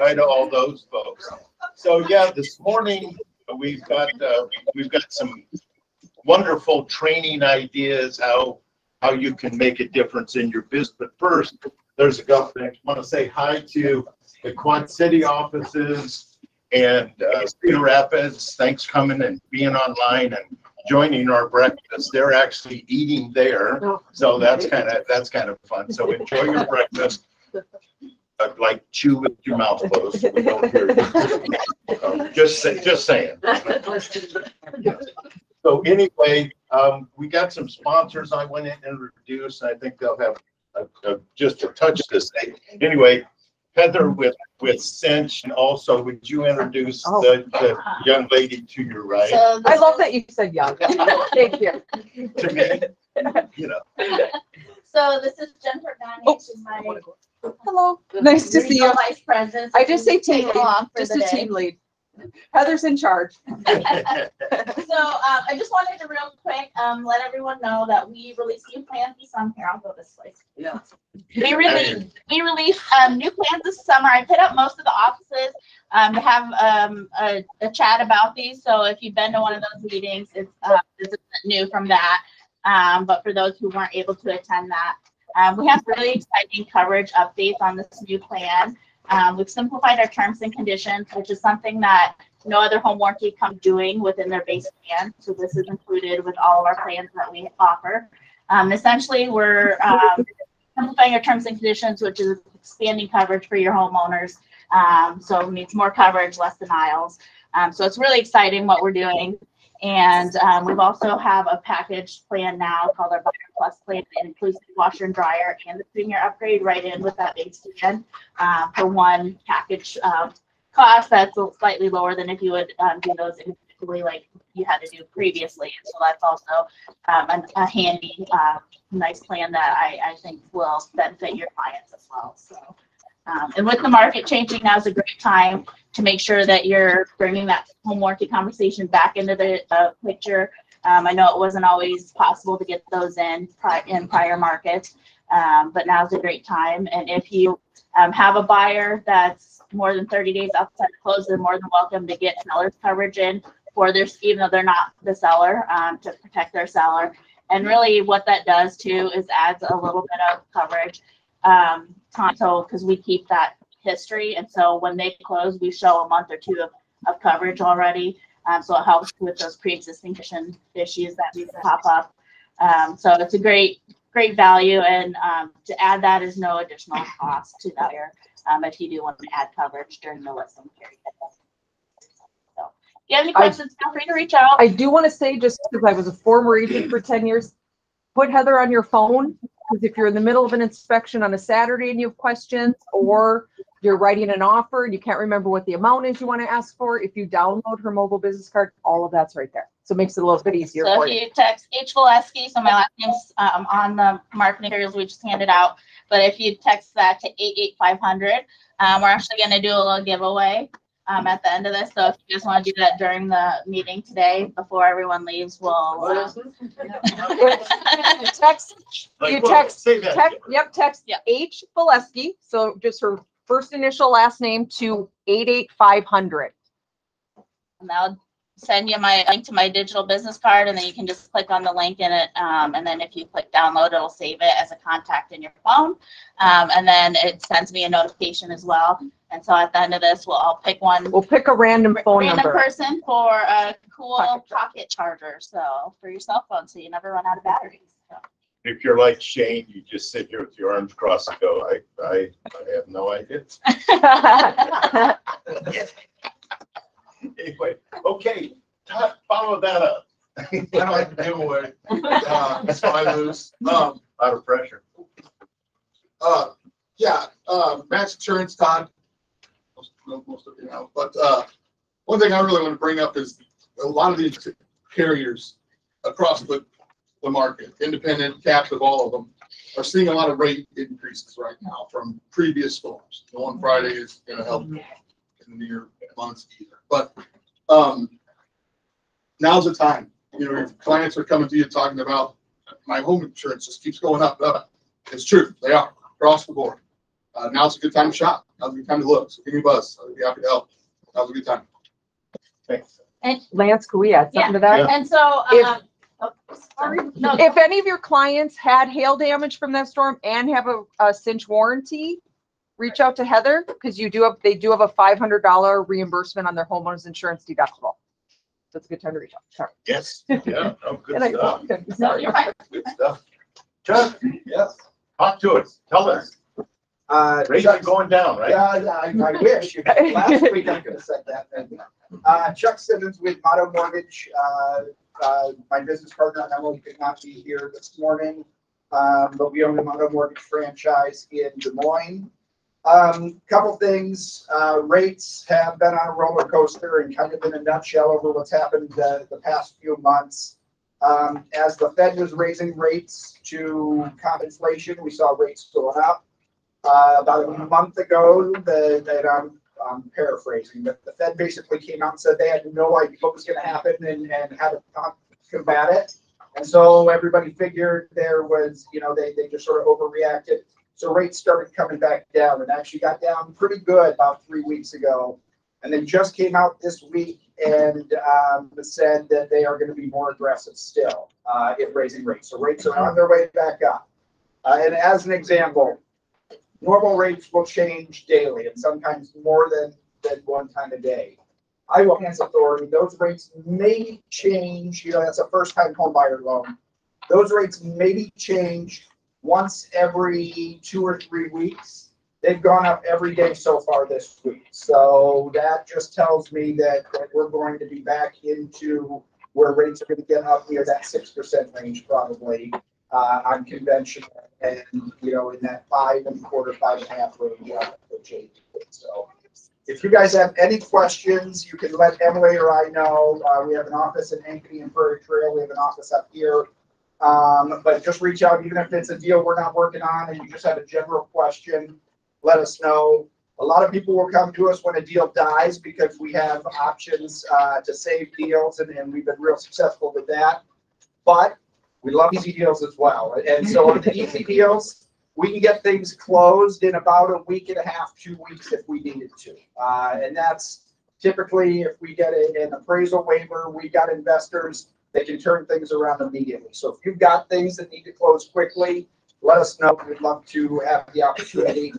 Hi to all those folks. So yeah, this morning, we've got, uh, we've got some wonderful training ideas, how, how you can make a difference in your business. But first, there's a couple things. I want to say hi to the Quad City offices and uh, Cedar Rapids. Thanks for coming and being online and joining our breakfast. They're actually eating there. So that's kind of, that's kind of fun. So enjoy your breakfast. Uh, Like chew with your mouth closed. so we don't hear you. Um, Just say, just saying. So anyway, um, we got some sponsors I went in and introduced. I think they'll have a, a, just a touch to say. Anyway, Heather with, with Cinch and also would you introduce the, the young lady to your right? So I love that you said young. Thank you. To me, you know, So this is Jennifer Gagne, she's my Hello, nice to see regional you. vice president. I just say team Take lead, along for just the a day. team lead. Heather's in charge. So, um, I just wanted to real quick, um, let everyone know that we released new plans this summer. Here, I'll go this way. Yeah. We released, we released, um, new plans this summer. I put up most of the offices, um, to have, um, a, a chat about these. So if you've been to one of those meetings, it's, uh, this isn't new from that. Um, but for those who weren't able to attend that, um, we have really exciting coverage updates on this new plan. Um, we've simplified our terms and conditions, which is something that no other home warranty comes doing within their base plan. So this is included with all of our plans that we offer. Um, essentially, we're um, simplifying our terms and conditions, which is expanding coverage for your homeowners. Um, so it means more coverage, less denials. So it's really exciting what we're doing. And um, we've also have a package plan now called our Buyer Plus plan. that includes the washer and dryer and the premier upgrade right in with that base plan uh, for one package um, cost that's slightly lower than if you would um, do those individually like you had to do previously. And So that's also um, an- a handy, uh, nice plan that I, I think will benefit your clients as well. So, um, and with the market changing, now is a great time to make sure that you're bringing that home warranty conversation back into the uh, picture. Um, I know it wasn't always possible to get those in pri- in prior markets, um, but now's a great time. And if you um, have a buyer that's more than 30 days outside of close, they're more than welcome to get seller's coverage in for their, even though they're not the seller, um, to protect their seller. And really what that does too is adds a little bit of coverage. Time- so, because we keep that history. And so when they close, we show a month or two of, of coverage already. Um, so it helps with those pre-existing condition issues that may pop up. Um, so it's a great, great value. And, um, to add that is no additional cost to the buyer um, if you do want to add coverage during the listing period. So, if you have any I- questions, feel free to reach out. I do want to say, just because I was a former agent for ten years, put Heather on your phone. Because if you're in the middle of an inspection on a Saturday and you have questions, or you're writing an offer and you can't remember what the amount is you want to ask for, if you download her mobile business card, all of that's right there. So it makes it a little bit easier So for if you. you text H. Valesky, so my last name's um, on the marketing materials we just handed out. But if you text that to eight eight five hundred, um, we're actually gonna do a little giveaway um, at the end of this. So if you just want to do that during the meeting today, before everyone leaves, we'll. uh, Text, like, You well, text- say that text, yep, text Yeah. H Valesky, so just her first initial last name to eight eight five hundred. And I'll send you my link to my digital business card and then you can just click on the link in it. Um, and then if you click download, it'll save it as a contact in your phone. Um, and then it sends me a notification as well. And so at the end of this, we'll all pick one We'll pick a random phone random number. person for a cool Pocket pocket charger. So for your cell phone, so you never run out of batteries. So. If you're like Shane, you just sit here with your arms crossed and go, I, I, I have no idea. Anyway, okay, Todd, follow that up. I don't like to give away. Uh, so I lose. Um, Out of pressure. uh, yeah, uh, Max Insurance, Todd. Most, most of you know, but, uh, one thing I really want to bring up is a lot of these carriers across the, the market, independent, captive, all of them, are seeing a lot of rate increases right now from previous storms. The one Friday is gonna help in the near months either, but, um, now's the time. You know, your clients are coming to you talking about, my home insurance just keeps going up, and up. It's true, they are, across the board. uh, now's a good time to shop. Now's a good time to look. So give me a buzz. I'd be happy to help. Now's a good time. Thanks. And Lance, could we add something to that? And so, If- um, oh, sorry, no, If any of your clients had hail damage from that storm and have a, a cinch warranty, reach out to Heather, because you do have, they do have a five hundred dollar reimbursement on their homeowner's insurance deductible. So it's a good time to reach out. Sorry. Yes, yeah, oh, good And I- stuff, no, you're fine. good stuff. Chuck, Yes. talk to us, tell us, Uh, rates are going down, right? Yeah, yeah, I, I wish. Last week I could have said that. And, Uh, Chuck Simmons with Motto Mortgage, uh, uh, my business partner Emily could not be here this morning. Um, but we own the Motto Mortgage franchise in Des Moines. Um, couple things, uh, rates have been on a roller coaster and kind of in a nutshell over what's happened, the past few months. Um, as the Fed was raising rates to comp inflation, we saw rates going up. Uh, about a month ago, the, that I'm, I'm paraphrasing, but the Fed basically came out and said they had no idea what was gonna happen and, and how to combat it. And so everybody figured there was, you know, they, they just sort of overreacted. So rates started coming back down and actually got down pretty good about three weeks ago. And they just came out this week and, um, said that they are gonna be more aggressive still, uh, in raising rates. So rates are on their way back up. Uh, and as an example, normal rates will change daily and sometimes more than, than one time a day. Iowa Finance Authority, those rates may change, you know, that's a first time home buyer loan. Those rates maybe change once every two or three weeks. They've gone up every day so far this week. So that just tells me that, that we're going to be back into where rates are gonna get up near that six percent range probably, uh, on conventional and, you know, in that five and a quarter, five and a half range, so. If you guys have any questions, you can let Emily or I know. Uh, we have an office in Ankeny and Prairie Trail. We have an office up here. Um, but just reach out, even if it's a deal we're not working on and you just have a general question, let us know. A lot of people will come to us when a deal dies because we have options, uh, to save deals and, and we've been real successful with that. But we love easy deals as well. And so on the easy deals, we can get things closed in about a week and a half, two weeks if we needed to. Uh, and that's typically if we get a- an appraisal waiver, we got investors that can turn things around immediately. So if you've got things that need to close quickly, let us know. We'd love to have the opportunity.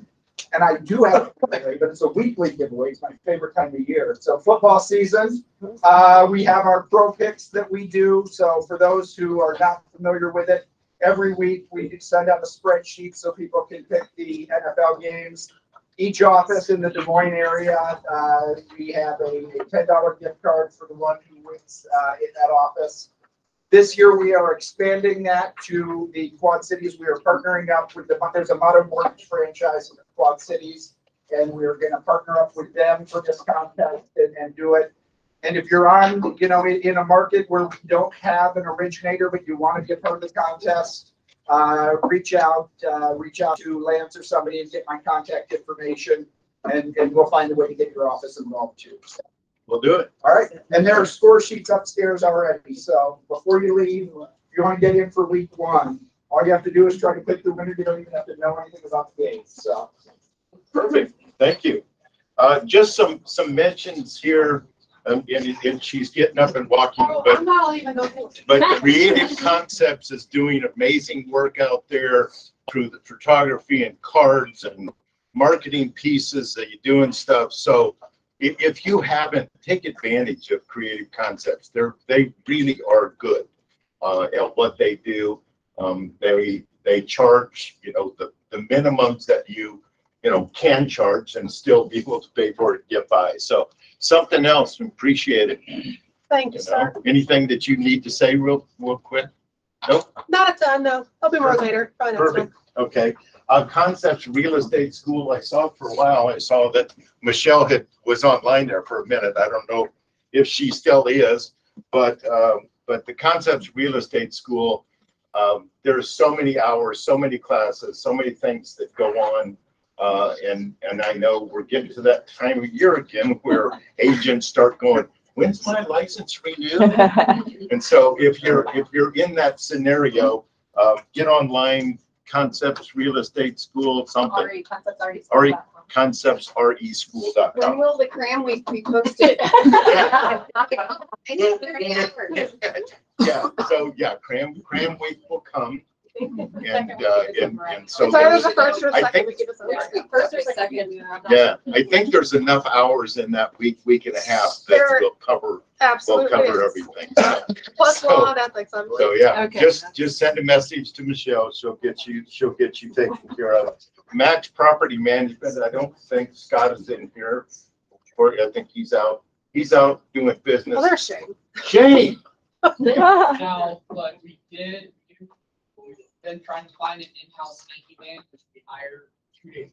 And I do have, a giveaway, but it's a weekly giveaway. It's my favorite time of year. So football season, uh, we have our pro picks that we do. So for those who are not familiar with it, every week we send out a spreadsheet so people can pick the NFL games. Each office in the Des Moines area, uh, we have a a ten dollar gift card for the one who uh, in that office. This year, we are expanding that to the Quad Cities. We are partnering up with the, there's a Motto Mortgage franchise in the Quad Cities. And we're gonna partner up with them for this contest and, and do it. And if you're on, you know, in, in a market where we don't have an originator, but you want to be a part of the contest, uh, reach out, uh, reach out to Lance or somebody and get my contact information. And, and we'll find a way to get your office involved too. So, We'll do it. All right, and there are score sheets upstairs already, so before you leave, if you want to get in for week one, all you have to do is try to pick the winner, you don't even have to know anything about the game, so. Perfect, thank you. Uh, just some, some mentions here, um, and, and she's getting up and walking, Oh, but I'm not even going. But Creative Concepts is doing amazing work out there through the photography and cards and marketing pieces that you do and stuff. So if, if you haven't, take advantage of Creative Concepts. They're, they really are good uh, at what they do. Um, they, they charge, you know, the, the minimums that you, you know, can charge and still be able to pay for it, and get by. So something else, appreciate it. Thank you, You sir. anything that you need to say real, real quick? Nope, Not a ton, no. There'll be more later. Probably next perfect, time. okay. Uh, Concepts Real Estate School, I saw for a while, I saw that Michelle had, was online there for a minute. I don't know if she still is, but, um, but the Concepts Real Estate School, um, there's so many hours, so many classes, so many things that go on. Uh, and, and I know we're getting to that time of year again where agents start going, when's my license renewed? And so if you're, if you're in that scenario, uh, get online, Concepts Real Estate School, something, Already, concepts already. Already. conceptsreschool.com. When will the cram week be posted? I need thirty hours. Yeah, so yeah, cram, cram week will come and, uh, and, and so. It's either there's- the first or I second think- week of December. Next week, first or second. Yeah, I think there's enough hours in that week, week and a half that There- will cover, will Absolutely. cover everything. So- Plus So- law and ethics, I believe. So, yeah, Okay. just, just send a message to Michelle. She'll get you, she'll get you taken care of. Max Property Management, I don't think Scott is in here. Or I think he's out, he's out doing Well, business. there's shame. Shane, Now, but we did, we've been trying to find an in-house safety man, which we hired two days.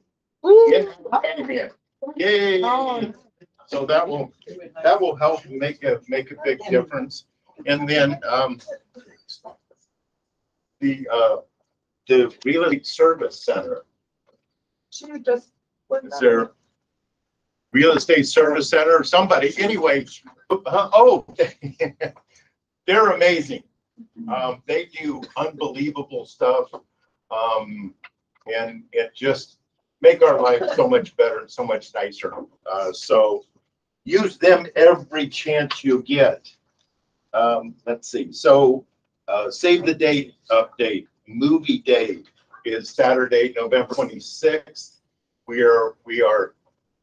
yeah, yay. So that will, that will help make a, make a big difference. And then, um, the, uh, the Real Estate Service Center, She would just. put is there Real Estate Service Center, somebody, anyway, uh, oh, they're amazing. Um, they do unbelievable stuff. Um, and it just make our life so much better and so much nicer. Uh, so use them every chance you get. Um, let's see, so, uh, save the date update, movie day is Saturday, November twenty-sixth. We are, we are,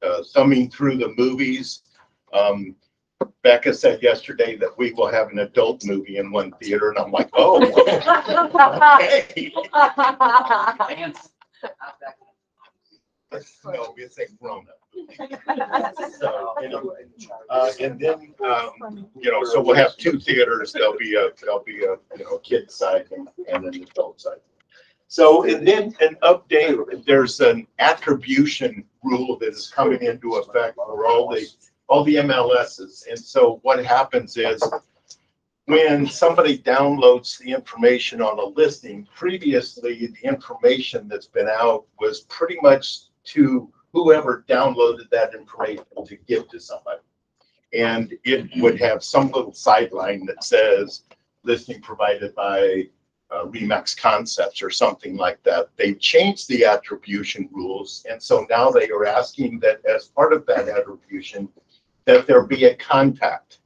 uh, thumbing through the movies. Um, Becca said yesterday that we will have an adult movie in one theater, and I'm like, oh. okay. Lance, not that. No, it's a grown up. So, anyway, uh, and then, um, you know, so we'll have two theaters. There'll be a, there'll be a, you know, kid side and, and an adult side. So, and then an update, there's an attribution rule that is coming into effect for all the, all the MLSs. And so what happens is when somebody downloads the information on a listing, previously, the information that's been out was pretty much to whoever downloaded that information to give to somebody. And it would have some little sideline that says listing provided by uh, Remax Concepts or something like that. They changed the attribution rules, and so now they are asking that as part of that attribution, that there be a contact.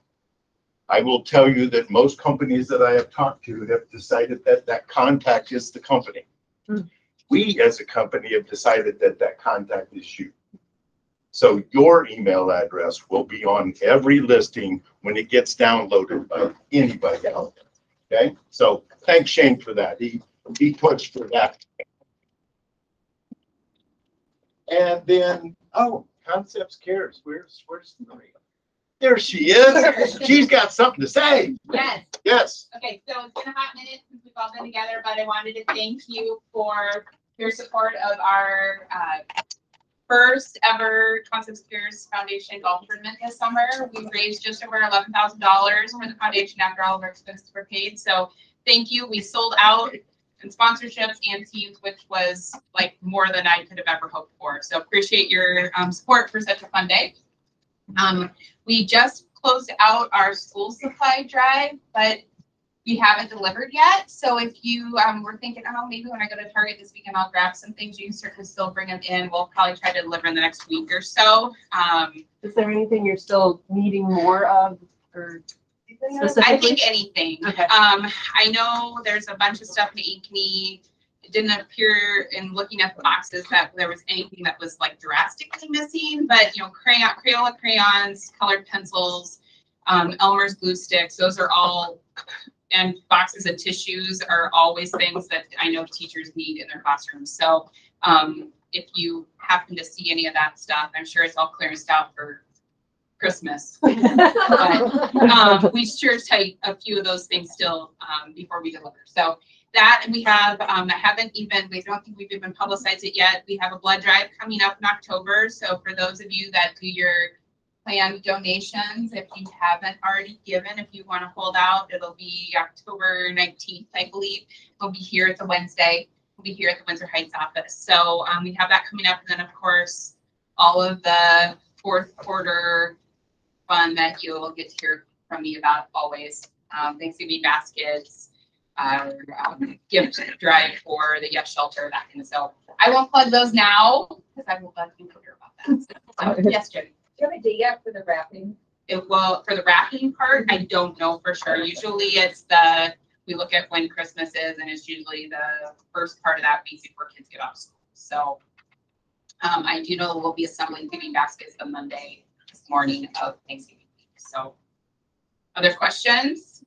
I will tell you that most companies that I have talked to have decided that that contact is the company. Hmm. We, as a company, have decided that that contact is you. So your email address will be on every listing when it gets downloaded by anybody out there. Okay, so thanks Shane for that. He, he pushed for that. And then, oh, Concepts Cares, where's, where's Maria? There she is. She's got something to say. Yes. Yes. Okay, so it's been a hot minute since we've all been together, but I wanted to thank you for your support of our uh, first ever Concepts Cares Foundation golf tournament this summer. We raised just over eleven thousand dollars for the foundation after all of our expenses were paid. So thank you. We sold out in sponsorships and teams, which was like more than I could have ever hoped for. So appreciate your um, support for such a fun day. Um, we just closed out our school supply drive, but we haven't delivered yet. So if you um, were thinking, oh, maybe when I go to Target this weekend, I'll grab some things, you can certainly still bring them in. We'll probably try to deliver in the next week or so. Um, Is there anything you're still needing more of or I think anything. Okay. Um, I know there's a bunch of stuff in Ankeny. It didn't appear in looking at the boxes that there was anything that was like drastically missing, but you know, crayon, Crayola crayons, colored pencils, um, Elmer's glue sticks, those are all, and boxes of tissues are always things that I know teachers need in their classrooms. So, um, if you happen to see any of that stuff, I'm sure it's all clearanced out for Christmas. um, we sure take a few of those things still um, before we deliver. So that and we have um, I haven't even we don't think we've even publicized it yet. We have a blood drive coming up in October. So for those of you that do your planned donations, if you haven't already given, if you want to hold out, it'll be October 19th, I believe. We'll be here at the Wednesday. We'll be here at the Windsor Heights office. So um, we have that coming up, and then of course all of the fourth quarter fun that you'll get to hear from me about always. Um, Thanksgiving baskets, our um, gift drive for the YESS Shelter, that kind of so. I won't plug those now because I will let you hear about that. So, yes, Jim. Do you have a date yet for the wrapping? It will, for the wrapping part, I don't know for sure. Usually it's the, we look at when Christmas is and it's usually the first part of that week before kids get off school. So um, I do know we'll be assembling giving baskets the Monday this morning of Thanksgiving. So other questions?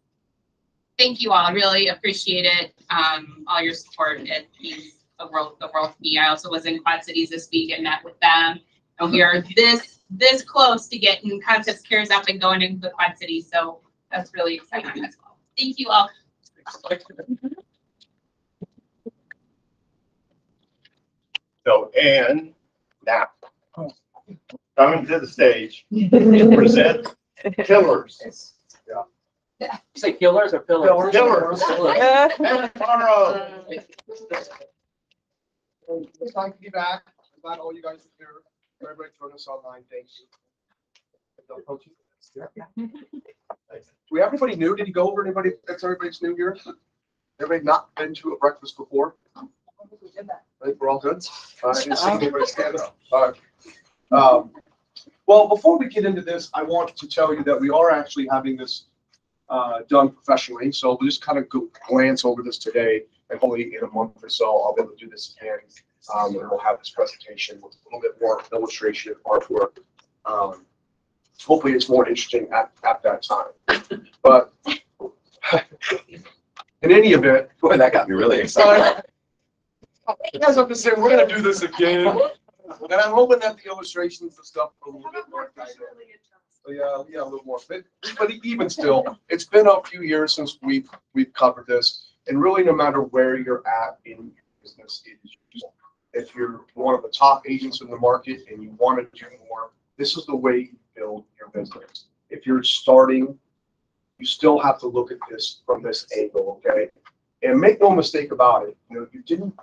Thank you all. Really appreciate it. Um, all your support. It means the world, the world to me. I also was in Quad Cities this week and met with them. And we are this, this close to getting Concepts Cares up and going into the Quad Cities. So that's really exciting as well. Thank you all. So Ann, now, coming to the stage, to present Killers. Say killers or pillars? Killers. Uh, Ann Morrow. It's time to be back. I'm glad all you guys are here. Everybody join us online. Thank you. Do we have anybody new? Did you go over anybody? That's everybody's new here? Everybody not been to a breakfast before? I think we're all good. Uh, I didn't see anybody stand up. All right. Um, Well, before we get into this, I want to tell you that we are actually having this uh, done professionally. So we'll just kind of go glance over this today and hopefully in a month or so, I'll be able to do this again. Um, and we'll have this presentation with a little bit more illustration artwork. Um, hopefully it's more interesting at, at that time. But in any event, Boy, that got me really excited. as I'm just saying, we're gonna do this again. And I'm hoping that the illustrations and stuff are a little bit more. Yeah, yeah, a little more, but, but even still, it's been a few years since we've, we've covered this. And really, no matter where you're at in your business, it is useful. if you're one of the top agents in the market and you want to do more, this is the way you build your business. If you're starting, you still have to look at this from this angle, okay? And make no mistake about it, you know, you didn't,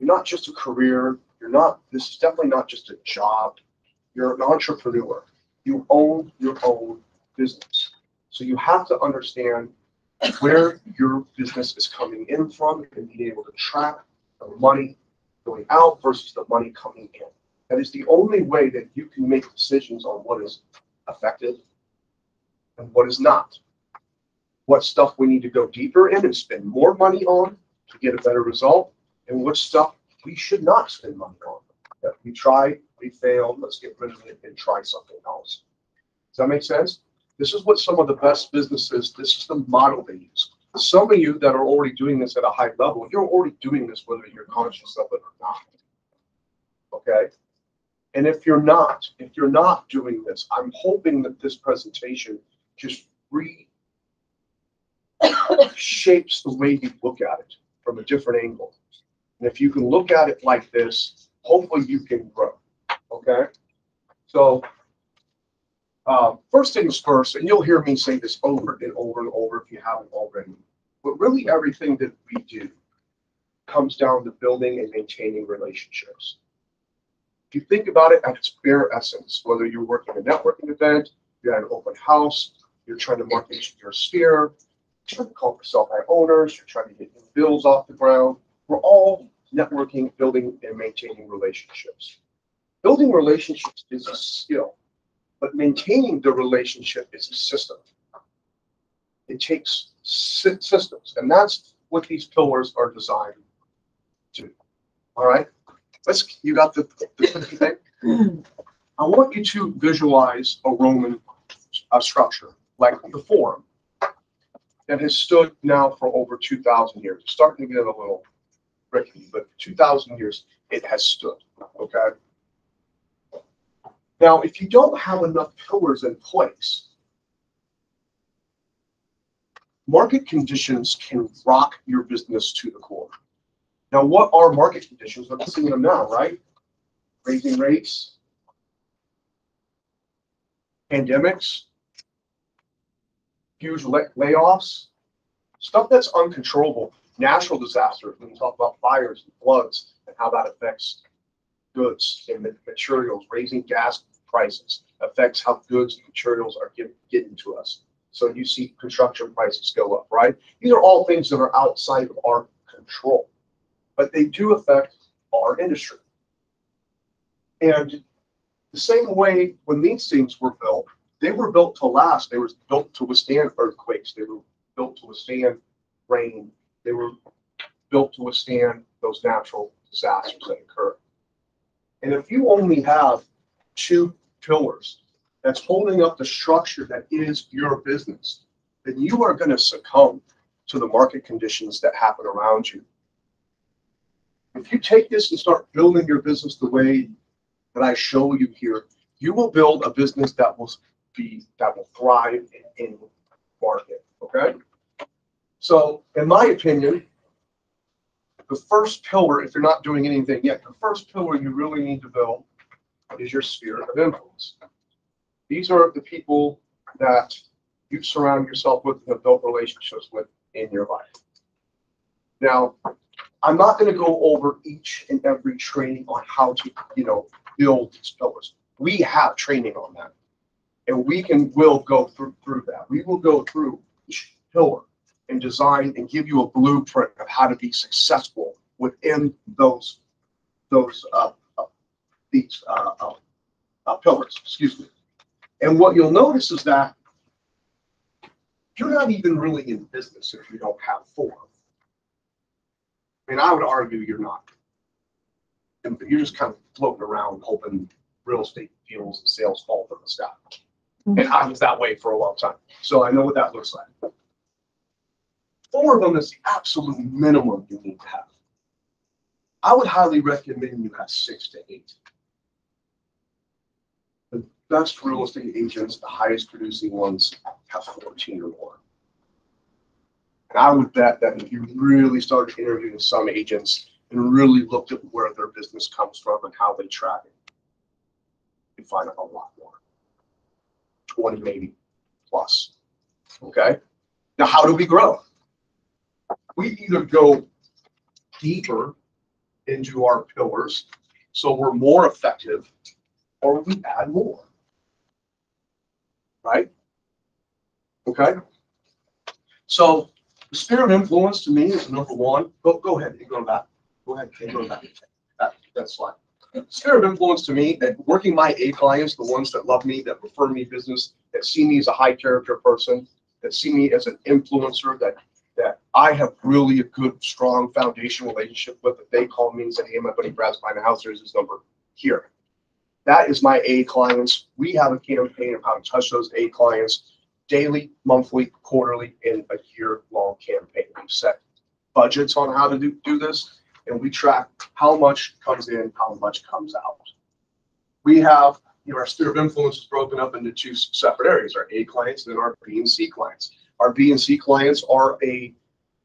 you're not just a career, you're not, this is definitely not just a job. You're an entrepreneur. You own your own business. So you have to understand where your business is coming in from and being able to track the money going out versus the money coming in. That is the only way that you can make decisions on what is effective and what is not. What stuff we need to go deeper in and spend more money on to get a better result, and what stuff we should not spend money on. That we tried, we failed, let's get rid of it and try something else. Does that make sense? This is what some of the best businesses, this is the model they use. Some of you that are already doing this at a high level, you're already doing this whether you're conscious of it or not. Okay? And if you're not, if you're not doing this, I'm hoping that this presentation just re shapes the way you look at it from a different angle. And if you can look at it like this, hopefully you can grow. Okay? So uh, first things first, and you'll hear me say this over and over and over if you haven't already, but really everything that we do comes down to building and maintaining relationships. If you think about it at its bare essence, whether you're working a networking event, you're at an open house, you're trying to market your sphere, you're trying to call for self owners, you're trying to get new bills off the ground, we're all networking, building, and maintaining relationships. Building relationships is a skill but maintaining the relationship is a system. It takes sy- systems, and that's what these pillars are designed to. All right, let's. You got the, the thing. I want you to visualize a Roman uh, structure like the Forum that has stood now for over two thousand years. It's starting to get a little but two thousand years it has stood. Okay. Now, if you don't have enough pillars in place, market conditions can rock your business to the core. Now, what are market conditions? We're seeing them now, right? Raising rates, pandemics, huge layoffs, stuff that's uncontrollable, natural disasters, when we talk about fires and floods and how that affects goods and materials, raising gas prices affects how goods and materials are get- getting to us. So you see construction prices go up, right? These are all things that are outside of our control, but they do affect our industry. And the same way when these things were built, they were built to last. They were built to withstand earthquakes. They were built to withstand rain. They were built to withstand those natural disasters that occur. And if you only have two pillars that's holding up the structure that is your business, then you are going to succumb to the market conditions that happen around you. If you take this and start building your business the way that I show you here, you will build a business that will be, that will thrive in any market, okay? So in my opinion, the first pillar, if you're not doing anything yet, the first pillar you really need to build is your sphere of influence. These are the people that you surround yourself with and have built relationships with in your life. Now, I'm not going to go over each and every training on how to, you know, build these pillars. We have training on that. And we can, will go through, through that. We will go through each pillar and design and give you a blueprint of how to be successful within those, those, uh, uh, these, uh, uh, uh, pillars, excuse me. And what you'll notice is that you're not even really in business if you don't have four. I mean, I would argue you're not. And You're just kind of floating around hoping real estate deals and sales fall from the sky. And I was that way for a long time. So I know what that looks like. Four of them is the absolute minimum you need to have. I would highly recommend you have six to eight. The best real estate agents, the highest producing ones, have fourteen or more. And I would bet that if you really started interviewing some agents and really looked at where their business comes from and how they track it, you'd find a lot more. Twenty maybe plus. Okay? Now, how do we grow? We either go deeper into our pillars, so we're more effective, or we add more. Right? Okay? So the sphere of influence to me is number one. Go, go ahead, go back. Go ahead, go back. That, that slide. Sphere of influence to me, that working my A clients, the ones that love me, that refer me business, that see me as a high character person, that see me as an influencer, that that I have really a good, strong foundation relationship with, that they call me and say, hey, my buddy Brad's buying a house, here's his number here. That is my A clients. We have a campaign of how to touch those A clients daily, monthly, quarterly, and a year-long campaign. We set budgets on how to do, do this, and we track how much comes in, how much comes out. We have, you know, our sphere of influence is broken up into two separate areas, our A clients and then our B and C clients. Our B and C clients are a,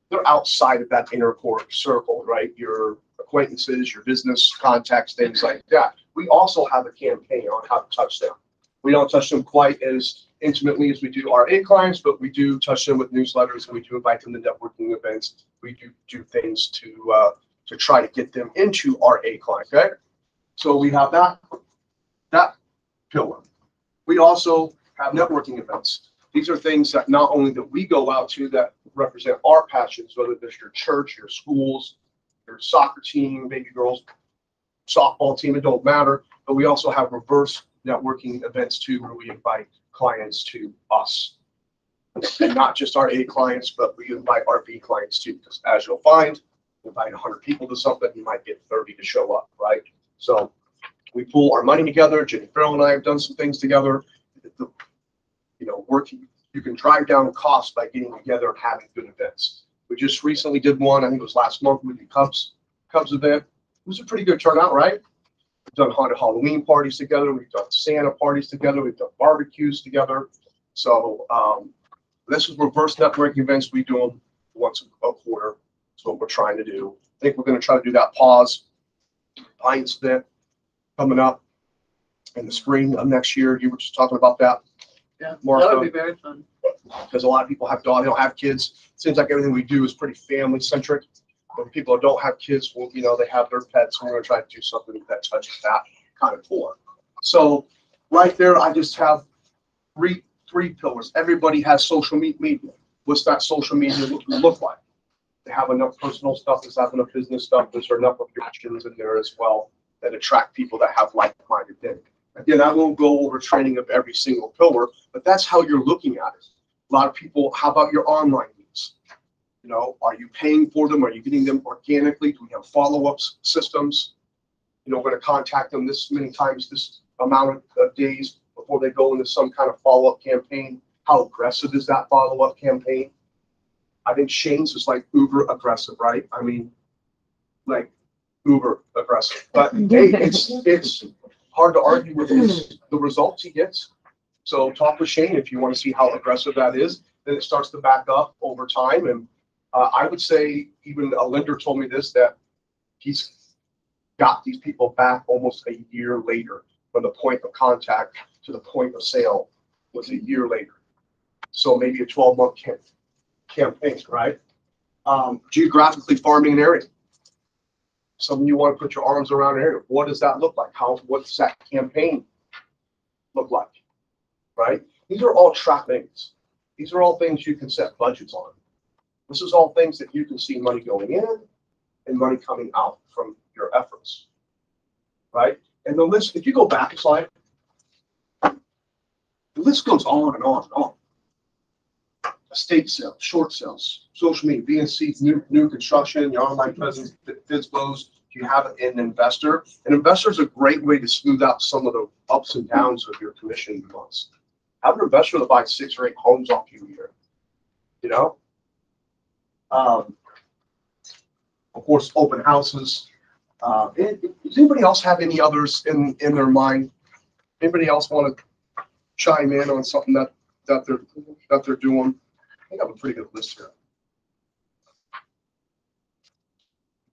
they're outside of that inner core circle, right? Your acquaintances, your business contacts, things like that. We also have a campaign on how to touch them. We don't touch them quite as intimately as we do our A clients, but we do touch them with newsletters and we do invite them to networking events. We do do things to uh, to try to get them into our A client. Okay, so we have that that pillar. We also have networking events. These are things that not only that we go out to that represent our passions, whether it's your church, your schools, your soccer team, baby girls, softball team, it don't matter. But we also have reverse networking events too, where we invite clients to us. And not just our A clients, but we invite our B clients too, because as you'll find, invite hundred people to something, you might get thirty to show up, right? So we pool our money together. Jenny Farrell and I have done some things together. The- You know, working, you can drive down costs by getting together and having good events. We just recently did one, I think it was last month with the Cubs, Cubs event. It was a pretty good turnout, right? We've done haunted Halloween parties together. We've done Santa parties together. We've done barbecues together. So, um, this is reverse networking events. We do them once a quarter. That's what we're trying to do. I think we're gonna try to do that pause Pines event coming up in the spring of next year. You were just talking about that. Yeah, that would be very fun. Because a lot of people have dogs, they don't have kids. Seems like everything we do is pretty family centric. When people who don't have kids, well, you know, they have their pets. And we're gonna try to do something that touches that kind of core. So right there, I just have three, three pillars. Everybody has social media. What's that social media look, look like? They have enough personal stuff, does have enough business stuff, There's there enough of your in there as well that attract people that have like-minded things? Again, I won't go over training of every single pillar, but that's how you're looking at it. A lot of people, how about your online needs? You know, are you paying for them? Are you getting them organically? Do we have follow-up systems? You know, we're gonna contact them this many times, this amount of- of days before they go into some kind of follow-up campaign. How aggressive is that follow-up campaign? I think Shane's is like uber aggressive, right? I mean, like uber aggressive, but hey, it's, it's hard to argue with his, the results he gets. So talk with Shane if you want to see how aggressive that is, then it starts to back up over time. And uh, I would say even a lender told me this, that he's got these people back almost a year later from the point of contact to the point of sale was a year later. So maybe a twelve month cam- campaign, right? Um, geographically farming an area. Some of you want to put your arms around area. What does that look like? How, what's that campaign look like? Right? These are all trap things. These are all things you can set budgets on. This is all things that you can see money going in and money coming out from your efforts. Right? And the list, if you go back a slide, the list goes on and on and on. Estate sales, short sales, social media, BNC, new, new construction, your online presence, FISBOs, you have an investor. An investor is a great way to smooth out some of the ups and downs of your commission months. Have an investor that buys six or eight homes off you a year. You know? Um, of course, open houses. Uh, does anybody else have any others in, in their mind? Anybody else want to chime in on something that, that they're, that they're doing? I think I have a pretty good list here.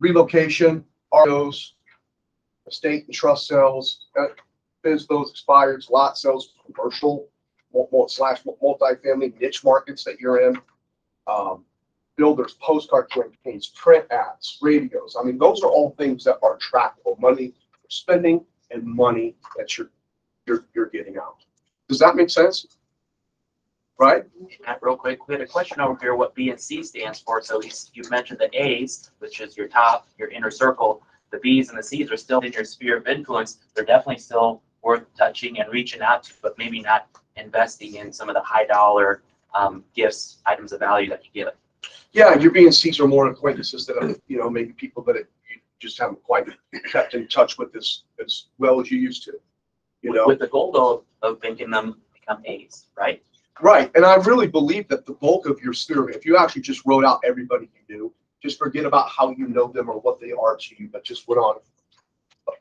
Relocation, ROs, estate and trust sales, that biz those expireds, lot sales, commercial, slash multifamily niche markets that you're in. Um, builders, postcard campaigns, print ads, radios. I mean, those are all things that are trackable, money for spending and money that you're, you're, you're getting out. Does that make sense? Right? Matt, real quick, we had a question over here, what B and C stands for. So you, you mentioned the A's, which is your top, your inner circle. The B's and the C's are still in your sphere of influence. They're definitely still worth touching and reaching out to, but maybe not investing in some of the high dollar um, gifts, items of value that you get. Yeah, your B and Cs are more acquaintances that, are, you know, maybe people that you just haven't quite kept in touch with as, as well as you used to. You know? With the goal though of making them become A's, right? Right, and I really believe that the bulk of your sphere, if you actually just wrote out everybody you knew, just forget about how you know them or what they are to you, but just went on.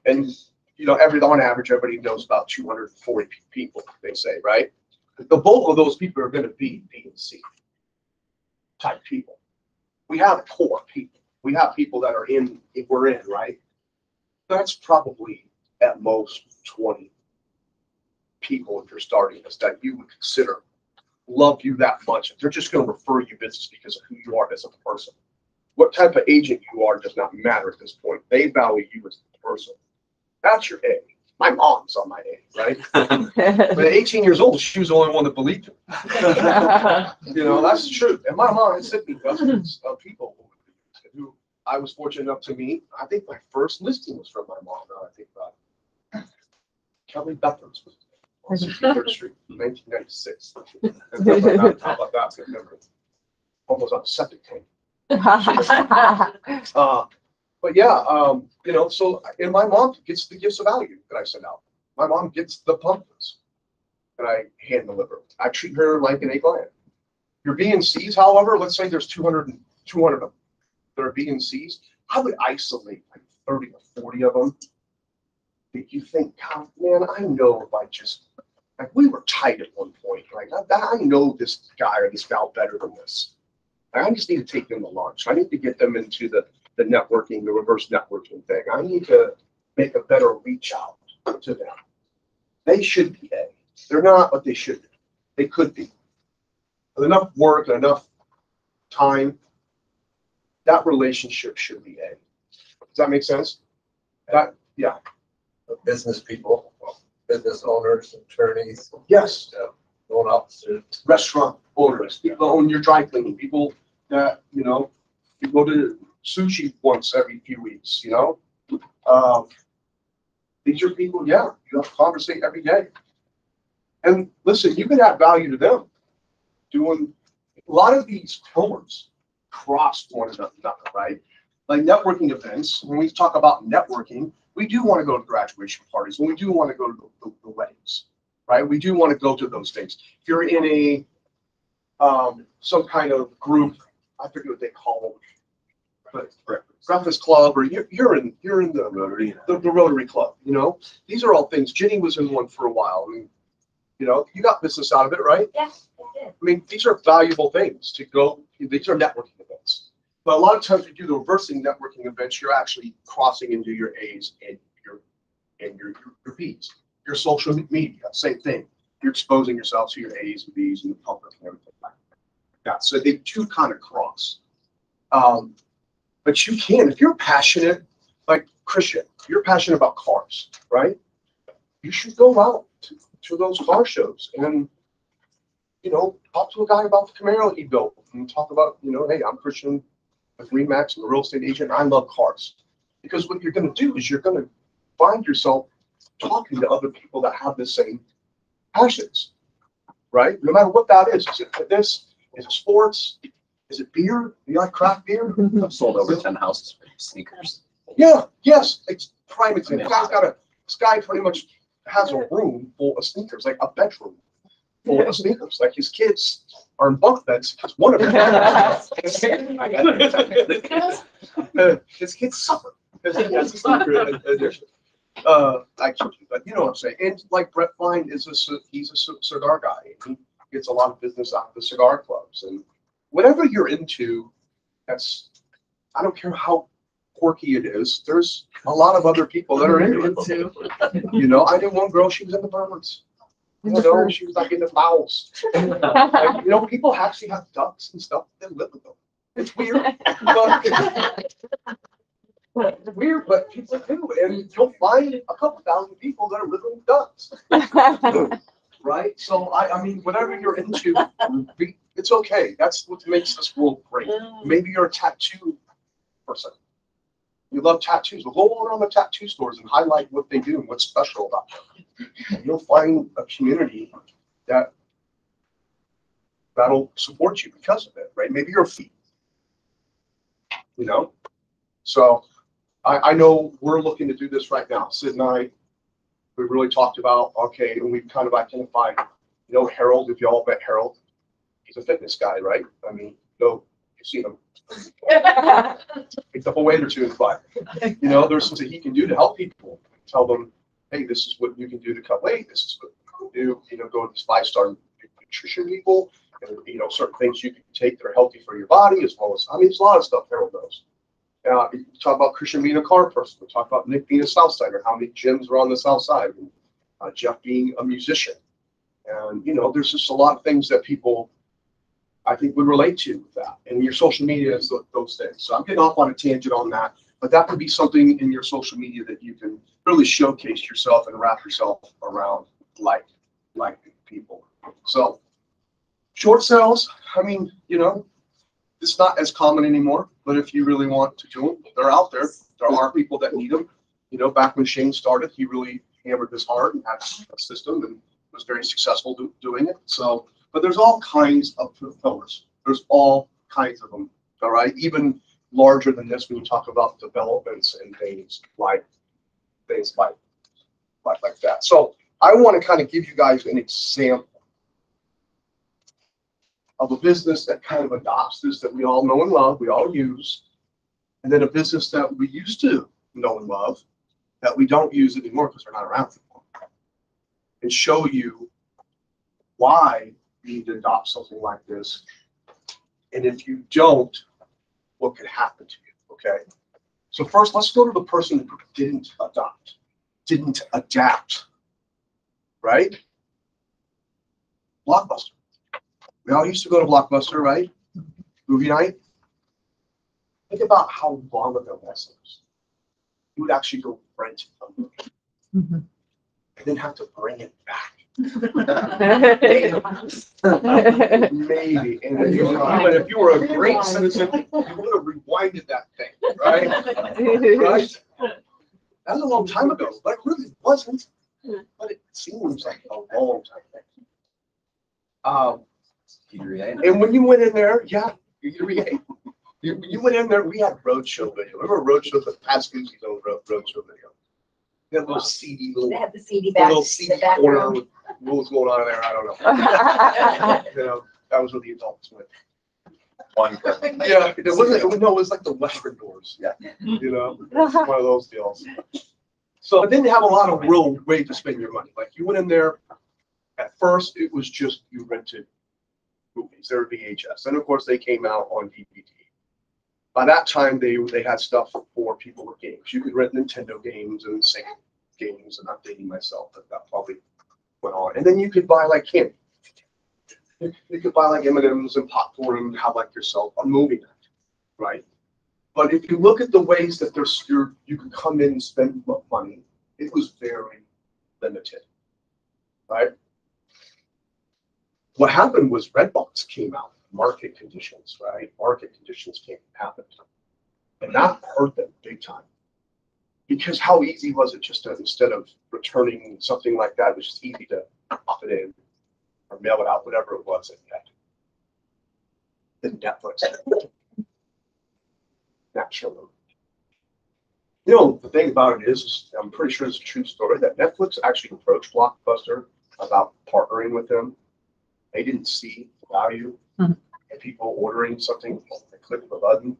And, you know, every, on average, everybody knows about two hundred and forty people, they say, right? The bulk of those people are gonna be B and C type people. We have core people, we have people that are in, if we're in, right? That's probably at most twenty people if you're starting this that you would consider love you that much. They're just going to refer you business because of who you are as a person. What type of agent you are does not matter at this point. They value you as a person. That's your A. My mom's on my A, right? But at 18 years old, she was the only one that believed it. you know, that's the truth. And my mom has sent me dozens of people who I was fortunate enough to meet. I think my first listing was from my mom. Now I think about it. Kelly Bethers was on 63rd Street, 1996. How about that? Remember, almost on a septic tank. Uh, but yeah, um, you know, so, and my mom gets the gifts of value that I send out. My mom gets the pumpkins that I hand deliver. I treat her like an A client. Your B and Cs, however, let's say there's 200, and- 200 of them that are B and Cs, I would isolate like 30 or 40 of them. That you think, God, man, I know if I just, like, we were tight at one point, like, I, I know this guy or this gal better than this. Like, I just need to take them to lunch. I need to get them into the, the networking, the reverse networking thing. I need to make a better reach out to them. They should be A. They're not, but they should be. They could be. With enough work and enough time, that relationship should be A. Does that make sense? That, yeah, Business people, business owners, attorneys. yes, uh, going out to restaurant owners, people own your dry cleaning, people that, you know, you go to sushi once every few weeks, you know? Um, these are people, yeah, you have to conversate every day. And listen, you can add value to them. Doing, a lot of these pillars cross one another, right? Like networking events, when we talk about networking, we do want to go to graduation parties, and we do want to go to the, the weddings, right? We do want to go to those things. If you're in a, um, some kind of group, I forget what they call them, but breakfast club, or you're, you're in, you're in the Rotary, the, the Rotary Club, you know? These are all things, Jenny was in one for a while, and, you know, you got business out of it, right? Yes, I did. I mean, these are valuable things to go, these are networking events. But a lot of times we do the reversing networking events, you're actually crossing into your A's and your, and your, your B's. Your social media, same thing. You're exposing yourself to your A's and B's and the public and everything like that. So they two kind of cross. Um, but you can, if you're passionate, like Christian, you're passionate about cars, right? You should go out to, to those car shows and you know, talk to a guy about the Camaro he built and talk about, you know, hey, I'm Christian with RE/MAX, I'm a real estate agent. I love cars. Because what you're going to do is you're going to find yourself talking to other people that have the same passions, right? No matter what that is. Is it this? Is it sports? Is it beer? Do you like craft beer? I've sold over ten houses for sneakers. Yeah, yes, it's prime example. Guy's got a, this guy pretty much has a room full of sneakers, like a bedroom full of sneakers. Like his kids are in bunk beds because one of them. Uh, His kids suffer because he has a sneaker addiction. Uh, I kid you, but you know what I'm saying. And like Brett Fine is a he's a cigar guy. He gets a lot of business out of the cigar clubs and whatever you're into. That's I don't care how quirky it is, there's a lot of other people that are into it. You know, I knew one girl, she was in the birds. You know, she was like in the fowls. Like, You know, people actually have ducks and stuff that live with them. It's weird. but- It's weird, but people do, and you'll find a couple thousand people that are living with ducks. Right? So I, I mean, whatever you're into, be- it's okay. That's what makes this world great. Maybe you're a tattoo person. You love tattoos. Go around the tattoo stores and highlight what they do and what's special about them. You'll find a community that that'll support you because of it, right? Maybe you're a feet. You know? So I, I know we're looking to do this right now. Sid and I, we really talked about, okay, and we've kind of identified, you know, Harold, if y'all met Harold, he's a fitness guy, right? I mean, no, you've seen him. Picked up a weight or two in. You know, there's things that he can do to help people. Tell them, hey, this is what you can do to cut weight. This is what you can do. You know, go to these five star nutrition people. And, you know, certain things you can take that are healthy for your body, as well as I mean, there's a lot of stuff Harold knows. Uh, you talk about Christian being a car person. We talk about Nick being a South Sider, how many gyms are on the South Side, and uh, Jeff being a musician. And you know, there's just a lot of things that people I think would relate to with that. And your social media is tho- those things. So I'm getting off on a tangent on that, but that could be something in your social media that you can really showcase yourself and wrap yourself around like like people. So short sales, I mean, you know, it's not as common anymore, but if you really want to do them, they're out there. There are people that need them. You know, back when Shane started, he really hammered this hard and had a system and was very successful do, doing it. So, but there's all kinds of pillars. There's all kinds of them. All right, even larger than this we would talk about developments and things like things like like like that. So I want to kind of give you guys an example of a business that kind of adopts this that we all know and love, we all use, and then a business that we used to know and love that we don't use anymore because they're not around anymore. And show you why you need to adopt something like this. And if you don't, what could happen to you, okay? So first, let's go to the person who didn't adopt, didn't adapt, right? Blockbuster. We all used to go to Blockbuster, right? Movie night. Think about how long ago that was. You would actually go rent a movie Mhm. and then have to bring it back Maybe, and if you, but if you were a great citizen, you would have rewinded that thing, right? Right? That was a long time ago, but it really wasn't, but it seems like a long time. Um, and when you went in there, yeah, you, you, you you went in there, we had roadshow video. Remember roadshow, the past Susie's old road, roadshow video? That little CD, little, They had the CD back. little in CD the back corner room. with what was going on in there, I don't know. You know, that was where the adults went. One. Yeah, it wasn't, it was, no, it was like the western doors. Yeah. You know, one of those deals. So it didn't have a lot of real way to spend your money. Like you went in there, at first, it was just you rented movies, they were VHS. And of course, they came out on DVD. By that time, they, they had stuff for people with games. You could rent Nintendo games and Sega games and updating myself, but that probably went on. And then you could buy like candy. You you could buy like M and popcorn and have like yourself a movie night, right? But if you look at the ways that there's, you're, you could come in and spend money, it was very limited, right? What happened was Redbox came out, market conditions, right? Market conditions came. And that hurt them big time. Because how easy was it just to, instead of returning something like that, it was just easy to pop it in or mail it out, whatever it was that you had. Then Netflix. Naturally. You know, the thing about it is, I'm pretty sure it's a true story that Netflix actually approached Blockbuster about partnering with them. They didn't see the value Mhm. in people ordering something, they click of a button.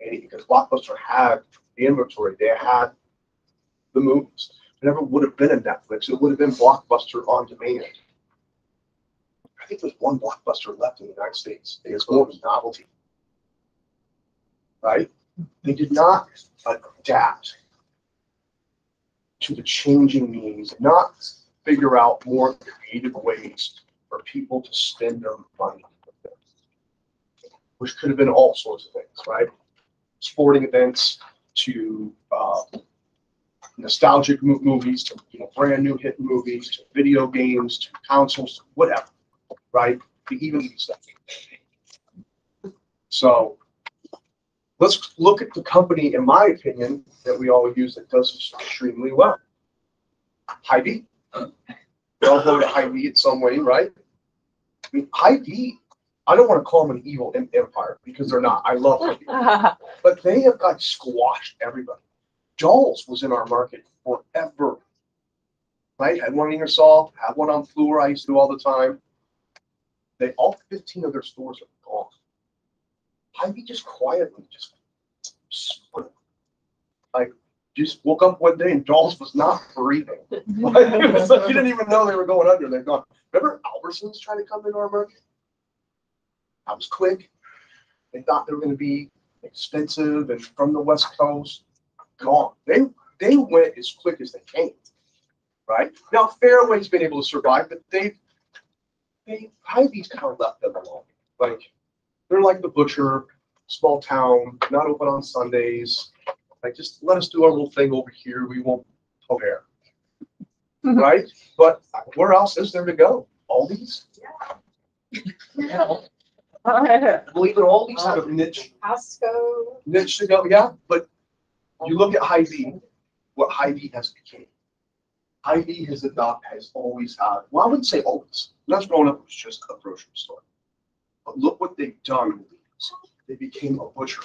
Because Blockbuster had the inventory, they had the movies. It never would have been a Netflix, it would have been Blockbuster on demand. I think there's one Blockbuster left in the United States, it's more of a novelty. Right? They did not adapt to the changing needs, not figure out more creative ways for people to spend their money. Which could have been all sorts of things, right? Sporting events to uh, nostalgic mo- movies to you know brand new hit movies to video games to consoles, whatever, right? To even stuff. So let's look at the company, in my opinion, that we all use that does this extremely well. Hy-Vee. We all go to Hy-Vee in some way, right? I mean, Hy-Vee, I don't want to call them an evil em- empire because they're not. I love Hy-Vee. But they have got squashed everybody. Dahl's was in our market forever. Right? Had one in your Ingersoll, had one on Fleur, I used to do all the time. They, all fifteen of their stores are gone. Hy-Vee just quietly just split. Like, just woke up one day and Dahl's was not breathing. Like, was like you didn't even know they were going under. They're gone. Remember Albertsons trying to come into our market? That was quick. They thought they were gonna be expensive and from the West Coast. Gone. They, they went as quick as they came. Right? Now Fareway's been able to survive, but they, they, Hy-Vee's kind of left them alone. Like, they're like the butcher, small town, not open on Sundays. Like, just let us do our little thing over here. We won't care. Mm-hmm. Right? But where else is there to go? Aldi's? Believe it, these have a niche, Costco. niche to go, yeah, but you look at Hy-Vee, what Hy-Vee has become. Hy-Vee has adopted, has always had, well, I wouldn't say always. When I was growing up, it was just a grocery store. But look what they've done. with these. They became a butcher.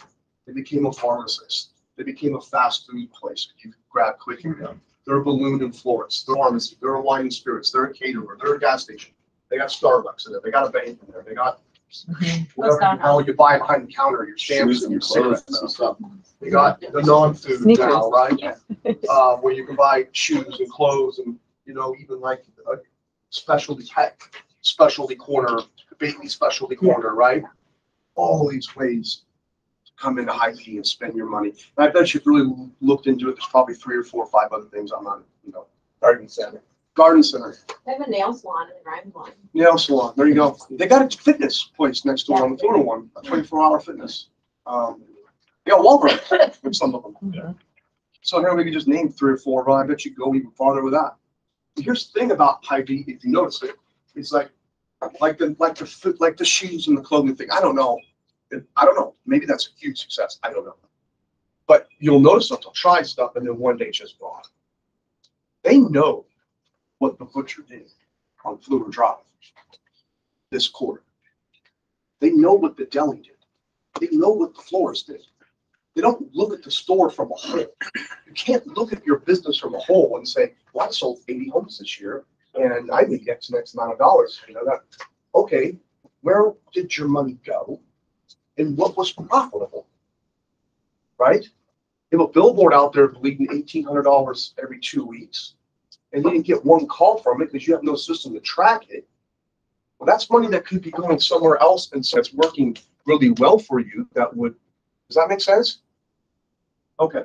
They became a pharmacist. They became a fast food place. You can grab quick and go. They're a balloon and florist. They're a pharmacy. They're a wine and spirits. They're a caterer. They're a gas station. They got Starbucks in there. They got a bank in there. They got whatever the hell you buy behind the counter, your stamps and your cigarettes and stuff. They got the non-food Sneakers. now, right? Uh, where you can buy shoes and clothes and, you know, even like a specialty tech, specialty corner, baby specialty corner, right? All these ways to come into Hy-Vee and spend your money. And I bet you've really looked into it. There's probably three or four or five other things I'm not, you know. Garden center. Garden center. They have a nail salon in Rhinebeck. Nail salon, there you go. They got a fitness place next door on the corner one, a twenty-four hour fitness. Um, They got Walgreens with some of them. Yeah. So here we can just name three or four, but I bet you go even farther with that. here's the thing about Hy-Vee, if you notice it, it's like, like the, like the, foot- like the shoes and the clothing thing, I don't know. I don't know, maybe that's a huge success, I don't know. But you'll notice that they'll try stuff and then one day it's just gone. They know what the butcher did on Fleur Drive this quarter. They know what the deli did. They know what the florist did. They don't look at the store from a whole. You can't look at your business from a whole and say, well, I sold eighty homes this year and I made X and X amount of dollars. You know, that, okay, where did your money go? And what was profitable? Right? You have a billboard out there bleeding eighteen hundred dollars every two weeks and you didn't get one call from it because you have no system to track it. Well, that's money that could be going somewhere else and so it's working really well for you. That would, does that make sense? Okay.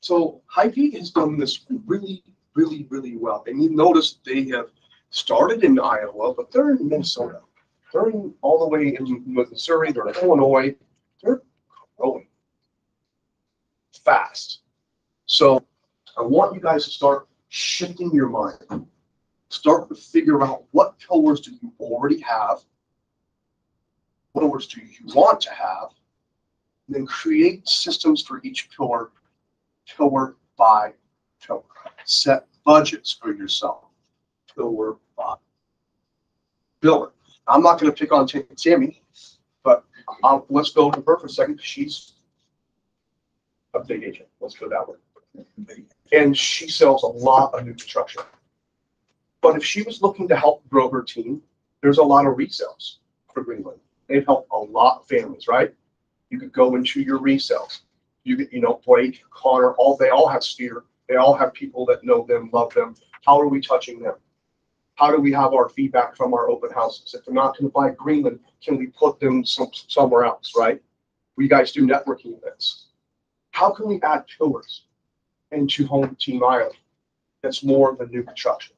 So Hy-Vee has done this really, really, really well. And you notice they have started in Iowa, but they're in Minnesota. They're in all the way in Missouri, they're in Illinois. They're growing fast. So I want you guys to start shifting your mind. Start to figure out what pillars do you already have? What pillars do you want to have? And then create systems for each pillar, pillar by pillar. Set budgets for yourself, pillar by pillar. I'm not gonna pick on Tam- Tammy, but let's go to her for a second, she's a big agent. Let's go that way. And she sells a lot of new construction. But if she was looking to help grow her team, there's a lot of resales for Greenland. They've helped a lot of families, right? You could go into your resales. You could, you know, Blake, Connor, all, they all have sphere. They all have people that know them, love them. How are we touching them? How do we have our feedback from our open houses? If they're not gonna buy Greenland, can we put them some, somewhere else, right? We guys do networking events. How can we add pillars into Home Team Iowa that's more than new construction?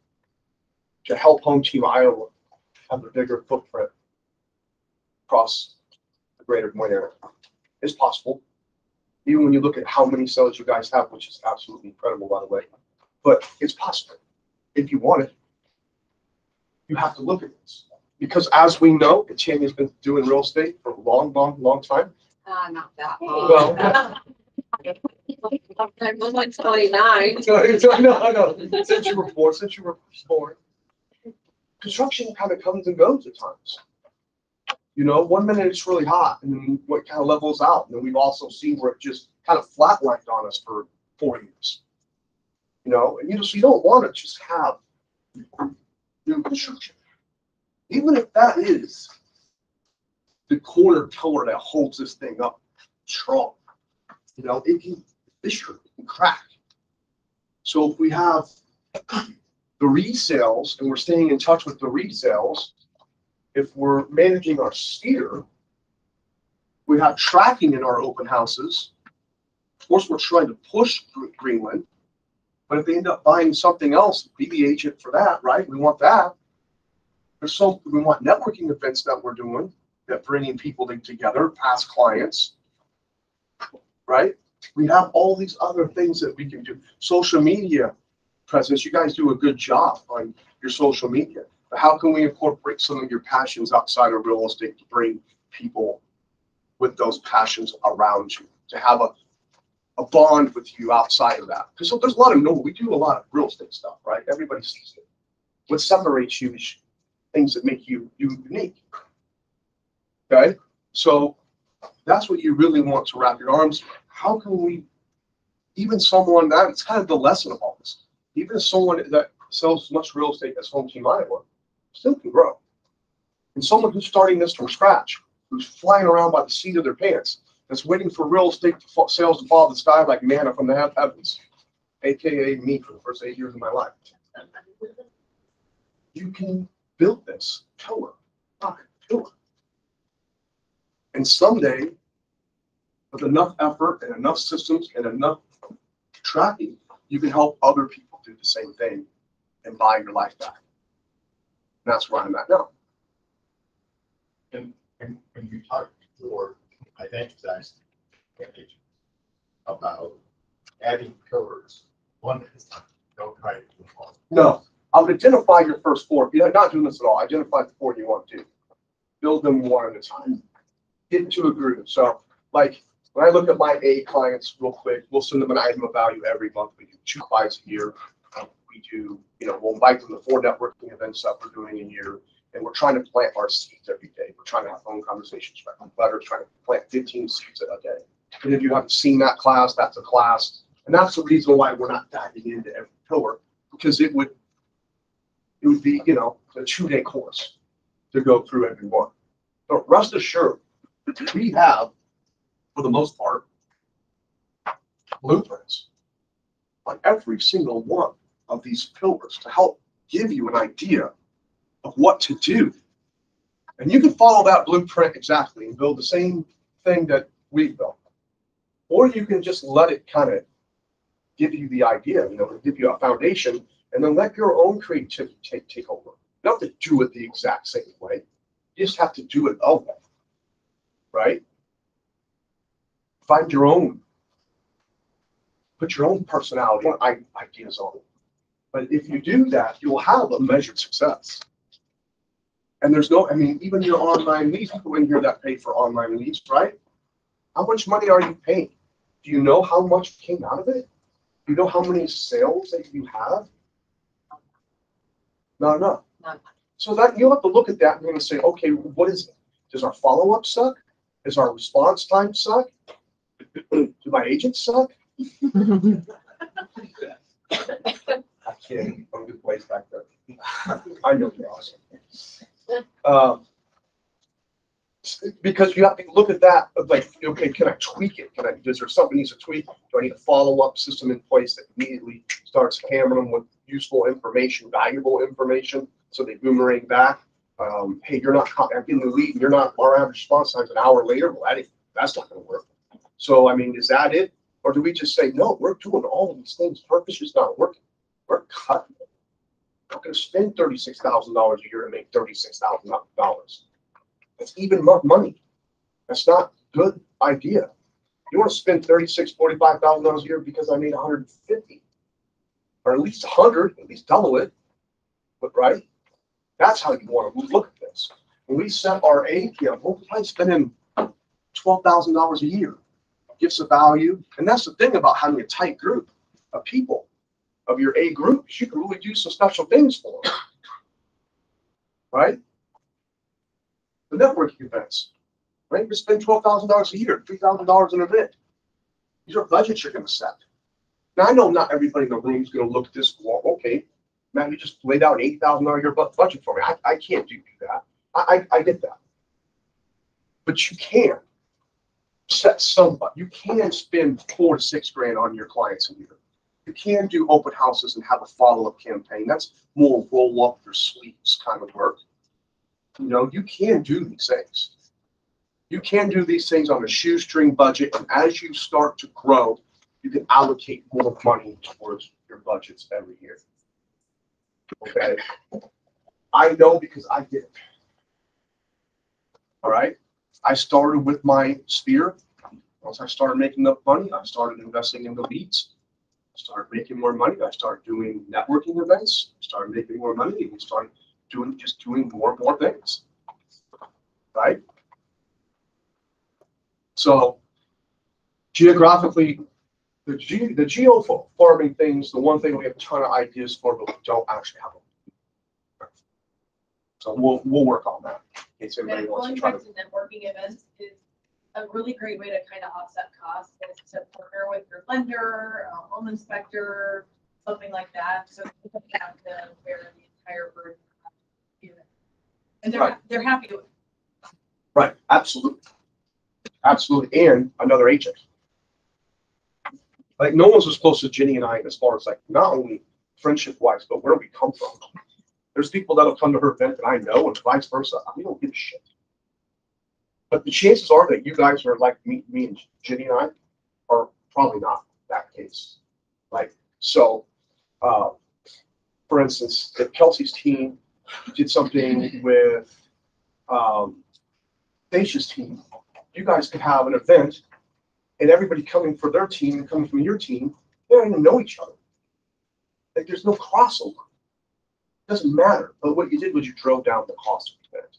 To help Home Team Iowa have a bigger footprint across the greater Des Moines area. It's possible. Even when you look at how many cells you guys have, which is absolutely incredible, by the way. But it's possible if you want it. You have to look at this. Because as we know, Tammy's been doing real estate for a long, long, long time. Uh, not that Well- long. I'm like twenty-nine. No, I know, since you were born, since you were born. Construction kind of comes and goes at times. You know, one minute it's really hot and then what kind of levels out. And then we've also seen where it just kind of flatlined on us for four years. You know, and you just, you don't want to just have new construction. Even if that is the corner pillar that holds this thing up strong. You know, it can it can crack. So if we have the resales and we're staying in touch with the resales, if we're managing our steer, we have tracking in our open houses. Of course, we're trying to push Gre- Greenland, but if they end up buying something else, be the agent for that, right? We want that. There's so, we want networking events that we're doing, that bringing people together, past clients. Right? We have all these other things that we can do. Social media presence, you guys do a good job on your social media. But how can we incorporate some of your passions outside of real estate to bring people with those passions around you, to have a, a bond with you outside of that? Because there's a lot of no, we do a lot of real estate stuff, right? Everybody sees it. What separates you is things that make you, you unique. Okay, so that's what you really want to wrap your arms. around. How can we, even someone that, it's kind of the lesson of all this. Even someone that sells as much real estate as Home Team Iowa still can grow. And someone who's starting this from scratch, who's flying around by the seat of their pants, that's waiting for real estate to fa- sales to fall of the sky like manna from the heavens, AKA me for the first eight years of my life. You can build this pillar by pillar. And someday, with enough effort and enough systems and enough tracking, you can help other people do the same thing and buy your life back. And that's where I'm at now. And, and when you talked before, I emphasized about adding pillars. One is don't try to do all. No, I would identify your first four. You're not doing this at all. Identify the four you want to. Build them one at a time. Get into a groove. So like when I look at my A clients real quick, we'll send them an item of value every month. We do two buys a year. We do, you know, we'll invite them to four networking events that we're doing a year. And we're trying to plant our seeds every day. We're trying to have phone conversations, write letters, trying to plant fifteen seeds a day. And if you haven't seen that class, that's a class. And that's the reason why we're not diving into every pillar, because it would, it would be, you know, a two-day course to go through every one. But rest assured, we have, for the most part, blueprints on every single one of these pillars to help give you an idea of what to do. And you can follow that blueprint exactly and build the same thing that we built. Or you can just let it kind of give you the idea, you know, give you a foundation, and then let your own creativity take, take over. You don't have to do it the exact same way. You just have to do it a way. Right? Find your own. Put your own personality and ideas on it. But if you do that, you will have a measured success. And there's no, I mean, even your online leads, people in here that pay for online leads, right? How much money are you paying? Do you know how much came out of it? Do you know how many sales that you have? Not enough. None. So that you have to look at that and you're gonna say, okay, what is it? Does our follow-up suck? Does our response time suck? Do my agents suck? I can't, I'm good place back there. I know you're awesome. Um, Because you have to look at that, like, okay, can I tweak it? Can I, is there something needs to tweak? Do I need a follow-up system in place that immediately starts hammering them with useful information, valuable information, so they boomerang back? Um, hey, you're not, co- I'm getting the lead, and you're not, our average response time's an hour later, well, that that's not gonna work. So, I mean, is that it? Or do we just say, no, we're doing all of these things, purpose is not working, we're cutting. it. Not gonna spend thirty-six thousand dollars a year to make thirty-six thousand dollars. That's even money. That's not a good idea. You wanna spend thirty-six, forty-five thousand dollars a year because I made hundred and fifty. Or at least a hundred, at least double it. But, right? That's how you wanna look at this. When we set our A PM, we're probably spending twelve thousand dollars a year. Gifts of value, and that's the thing about having a tight group of people, of your A groups, you can really do some special things for them. Right? The networking events, right? You spend twelve thousand dollars a year, three thousand dollars an event. These are budgets you're gonna set. Now, I know not everybody in the room is gonna look at this, well, okay, Matt, you just laid out an eight thousand dollar year budget for me. I, I can't do that. I, I, I get that. But you can set somebody, you can spend four to six grand on your clients a year. You can do open houses and have a follow-up campaign. That's more roll up your sleeves kind of work. You know, you can do these things. You can do these things on a shoestring budget, and as you start to grow, you can allocate more money towards your budgets every year. Okay? I know because I did. All right? I started with my sphere. Once I started making enough money, I started investing in the leads. Started making more money. I started doing networking events. Started making more money, we started doing just doing more and more things. Right? So geographically, the ge the geo farming things, the one thing we have a ton of ideas for, but we don't actually have them. So we'll we'll work on that. In case anybody wants to going try back to. to networking events is a really great way to kind of offset costs, is to partner with your lender, a home inspector, something like that, so you don't have to bear the entire burden. of. And they're, Right. they're happy to, Right, absolutely. Absolutely, and another agent. Like, no one's as close to Ginny and I as far as like, not only friendship wise, but where we come from. There's people that'll come to her event that I know and vice versa. We don't give a shit. But the chances are that you guys are like me, me and Ginny and I are probably not that case. Like, so, uh, for instance, if Kelsey's team did something with, um, team, you guys could have an event and everybody coming for their team and coming from your team, they don't even know each other. Like there's no crossover. Doesn't matter, but what you did was you drove down the cost of the event.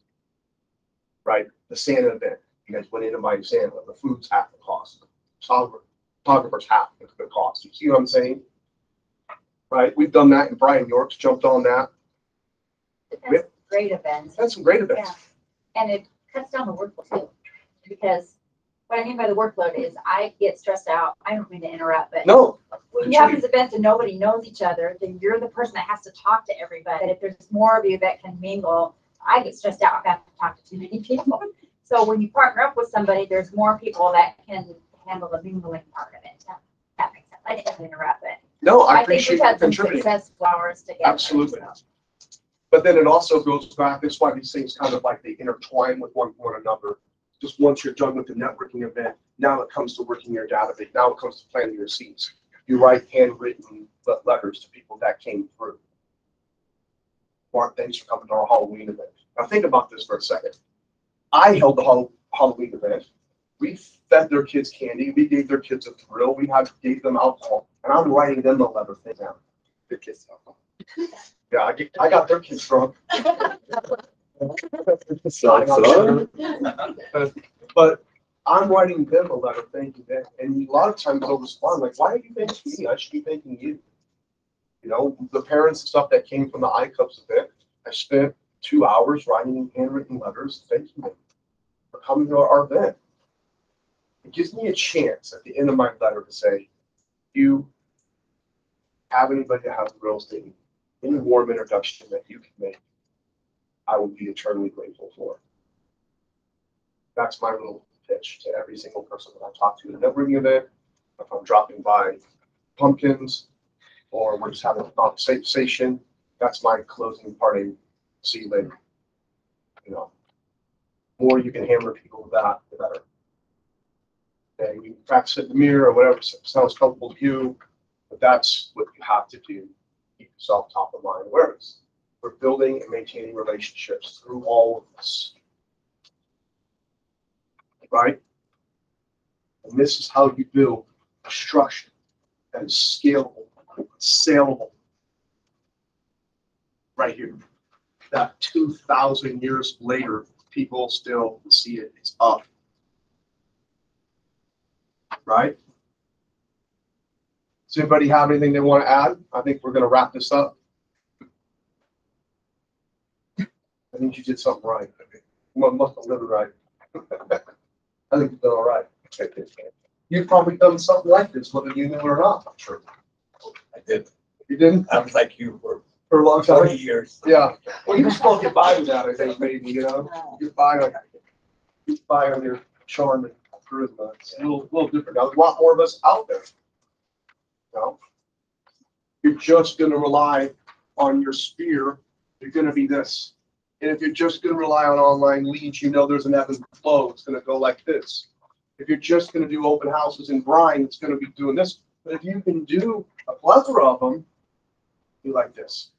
Right, the Santa event, you guys went in and Santa, the food's half the cost. Photographer- Photographer's half the the cost, you see what I'm saying? Right, we've done that, and Brian York's jumped on that, That's great events. had some great events. Yeah. And it cuts down the workload too. Because what I mean by the workload is I get stressed out. I don't mean to interrupt, but No, when you have these events and nobody knows each other, then you're the person that has to talk to everybody. But if there's more of you that can mingle, I get stressed out if I have to talk to too many people. So when you partner up with somebody, there's more people that can handle the mingling part of it. That makes sense. I didn't interrupt, but no, I I think appreciate we've you had success flowers together. Absolutely. But then it also goes back, that's why these things kind of like they intertwine with one, one another. Just once you're done with the networking event, now it comes to working your database, now it comes to planning your seats. You write handwritten letters to people that came through. Mark, thanks for coming to our Halloween event. Now think about this for a second. I held the Halloween event. We fed their kids candy, we gave their kids a thrill, we had, gave them alcohol, and I'm writing them the letter thing now. Their kids alcohol. Yeah, I get, I got their kids drunk. But I'm writing them a letter thanking them, and a lot of times they'll respond like, why are you thanking me? I should be thanking you. You know, the parents and stuff that came from the iCubs event, I spent two hours writing handwritten letters thanking them for coming to our event. It gives me a chance at the end of my letter to say, you have anybody that has real estate, any warm introduction that you can make, I would be eternally grateful for. That's my little pitch to every single person that I talk to a networking event. If I'm dropping by pumpkins or we're just having a conversation, that's my closing parting. See you later. You know, more you can hammer people with that, the better. And you practice it in the mirror or whatever sounds comfortable to you, but that's what you have to do. Keep yourself top of mind awareness. We're building and maintaining relationships through all of this right? And this is how you build a structure that is scalable, saleable. Right here. That two thousand years later, people still see it, it's up. Right? Does anybody have anything they want to add? I think we're gonna wrap this up. I think you did something right. You must have lived right. I think you've done all right. You've probably done something like this, whether you knew it or not. I'm sure. I did. You didn't? I was like you for For a long time? years. Yeah. Well, you still get by with that, I think, maybe, you know? You Get by on, you get by on your charm and charisma. It's a little, little different. Now, there's a lot more of us out there. You know? You're just gonna rely on your sphere, you're gonna be this. And if you're just gonna rely on online leads, you know there's an ebb and flow. It's gonna go like this. If you're just gonna do open houses in Brine, it's gonna be doing this. But if you can do a plethora of them, do like this.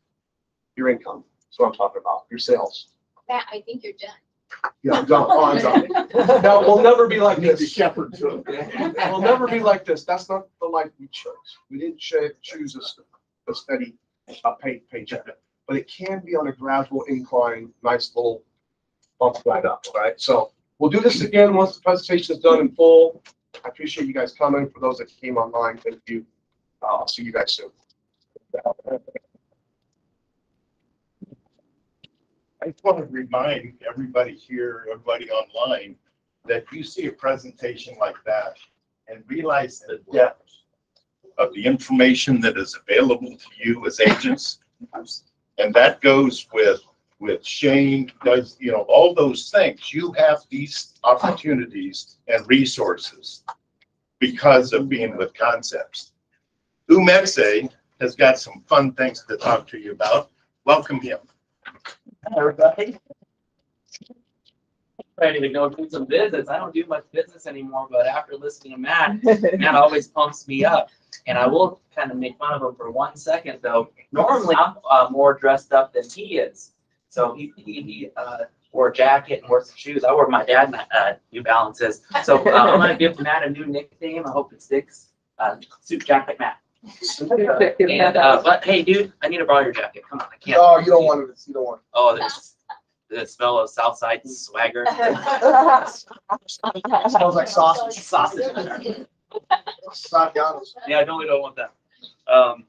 Your income, that's what I'm talking about, your sales. Matt, I think you're done. Yeah, I'm done. Oh, I'm done. Now, we'll never be like Need to this. shepherd to it. We'll never be like this. That's not the life we chose. We didn't cho- choose a steady, a paid paycheck. But it can be on a gradual incline, nice little bump right up, right? So we'll do this again once the presentation is done in full. I appreciate you guys coming. For those that came online, thank you. Uh, I'll see you guys soon. I just want to remind everybody here, everybody online, that you see a presentation like that and realize the depth of the information that is available to you as agents. And that goes with, with Shane, does, you know, all those things. You have these opportunities and resources because of being with Concepts. Ou Meksay has got some fun things to talk to you about. Welcome him. everybody. I Ready to go do some business. I don't do much business anymore, but after listening to Matt, Matt always pumps me up. And I will kind of make fun of him for one second though. Normally I'm uh, more dressed up than he is. So he, he, he, uh, wore a jacket and wore some shoes. I wore my dad, uh, New Balances. So uh, I'm gonna give Matt a new nickname. I hope it sticks. Uh, suit jacket Matt. And, uh, but hey, dude, I need to borrow your jacket. Come on, I can't. No, you don't want it, you don't want. Oh, this, the smell of Southside swagger. Smells like sausage. Sausage. Yeah, I totally don't want that. Um,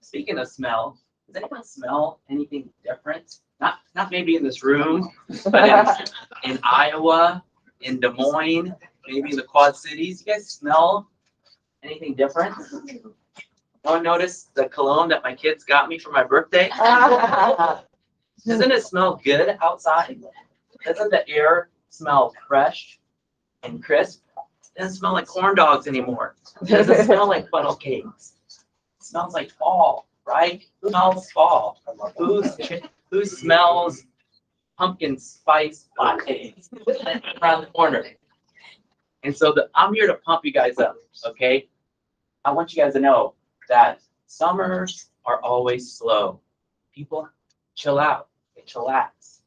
speaking of smell, does anyone smell anything different? Not, not maybe in this room, but in, in Iowa, in Des Moines, maybe in the Quad Cities. You guys smell anything different? No one noticed the cologne that my kids got me for my birthday? Doesn't it smell good outside? Doesn't the air smell fresh and crisp? It doesn't smell like corn dogs anymore. It doesn't smell like funnel cakes. It smells like fall, right? Who smells fall? Who, who smells pumpkin spice lattes around the corner? And so the, I'm here to pump you guys up, okay? I want you guys to know that summers are always slow. People chill out, they chillax,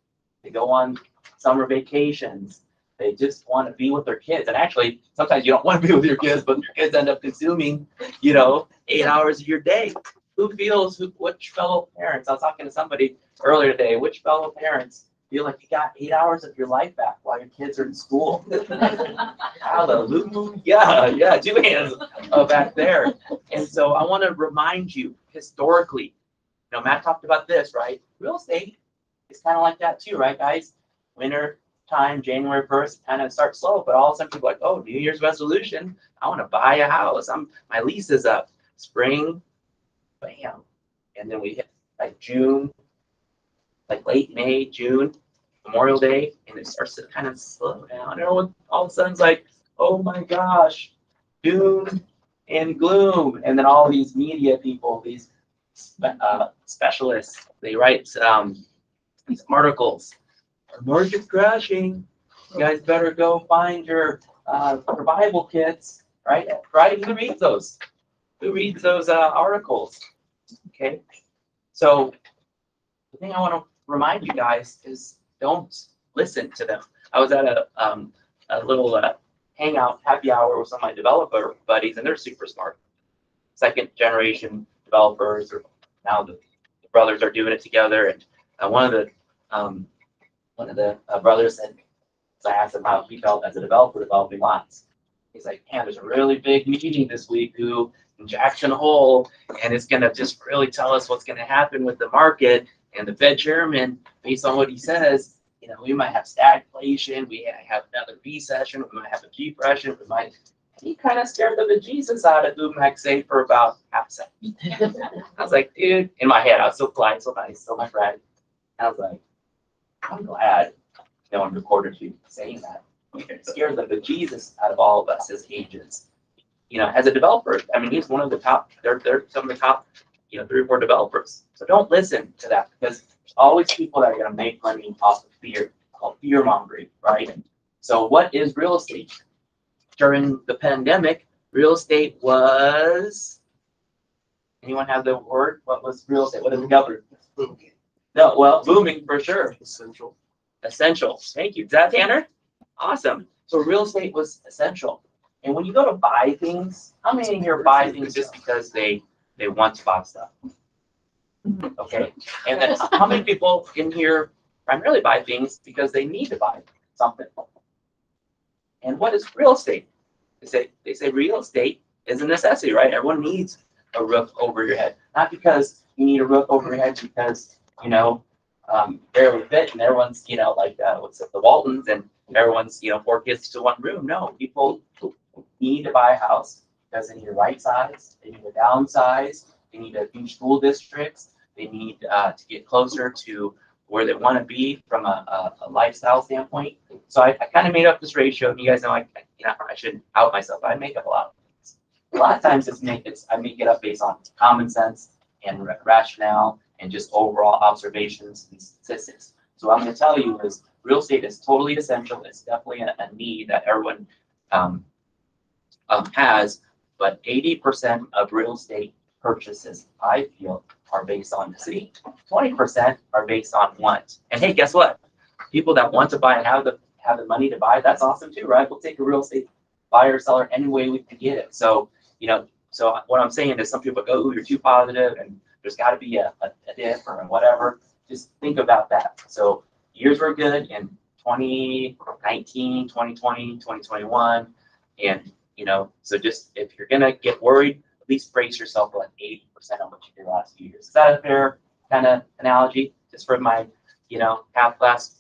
they go on summer vacations. They just want to be with their kids. And actually, sometimes you don't want to be with your kids, but your kids end up consuming, you know, eight hours of your day. Who feels, who, which fellow parents, I was talking to somebody earlier today, which fellow parents feel like you got eight hours of your life back while your kids are in school? Hallelujah. Yeah, two hands uh, back there. And so I want to remind you historically, you know, Matt talked about this, right? Real estate is kind of like that too, right, guys? Winter time, January first, kind of starts slow, but all of a sudden people are like, oh, New Year's resolution, I want to buy a house. I'm my lease is up. Spring, bam, and then we hit like June, like late May, June, Memorial Day, and it starts to kind of slow down. Everyone all of a sudden it's like, oh my gosh, doom and gloom. And then all these media people, these uh, specialists, they write um, these articles. Our market's crashing. You guys better go find your uh, survival kits, right? Right? Who reads those? Who reads those uh, articles? Okay. So the thing I want to remind you guys is don't listen to them. I was at a um, a little uh, hangout happy hour with some of my developer buddies, and they're super smart. Second generation developers, or now the, the brothers are doing it together. And uh, one of the um, one of the uh, brothers said, so I asked him how he felt as a developer developing lots. He's like, man, there's a really big meeting this week who in Jackson Hole, and it's gonna just really tell us what's gonna happen with the market. And the Fed chairman, based on what he says, you know, we might have stagflation, we have another recession, we might have a depression, we might. He kind of scared the bejesus out of Ou Meksay for about half a second. I was like, dude, in my head, I was so polite, so nice, so my friend. I was like, I'm glad no one recorded you saying that. It scared the bejesus out of all of us as agents. You know, as a developer, I mean, he's one of the top, they're, they're some of the top, you know, three or four developers. So don't listen to that because there's always people that are gonna make money off of fear, called fear mongering, right? So what is real estate? During the pandemic, real estate was, anyone have the word? What was real estate? What did the governor? No, well, booming for sure. Essential. Essential. Thank you. Is that Tanner? Awesome. So real estate was essential. And when you go to buy things, how many in here buy things just because they, they want to buy stuff? Okay. And then how many people in here primarily buy things because they need to buy something? And what is real estate? They say, they say real estate is a necessity, right? Everyone needs a roof over your head. Not because you need a roof over your head because, you know, um, barely fit and everyone's, you know, like, uh, what's it, the Waltons and everyone's, you know, four kids to one room. No, people need to buy a house because they need a right size, they need a downsize, they need a new school districts, they need uh, to get closer to where they want to be from a, a, a lifestyle standpoint. So I, I kind of made up this ratio. And you guys know I, you know, I shouldn't out myself. but I make up a lot. Of things. A lot of times it's make it's I make it up based on common sense and ra- rationale and just overall observations and statistics. So what I'm going to tell you is real estate is totally essential. It's definitely a, a need that everyone um, um, has, but 80% of real estate purchases, I feel, are based on necessity. 20% are based on want. And hey, guess what? People that want to buy and have the have the money to buy, that's awesome too, right? We'll take a real estate buyer seller any way we can get it. So, you know, So what I'm saying is some people go, ooh, you're too positive and there's gotta be a, a, a dip or whatever. Just think about that. So years were good in 2019, 2020, 2021. And, you know, so just if you're gonna get worried, at least brace yourself for like eighty percent of what you did last few years. Is that a fair kind of analogy? Just for my, you know, half glass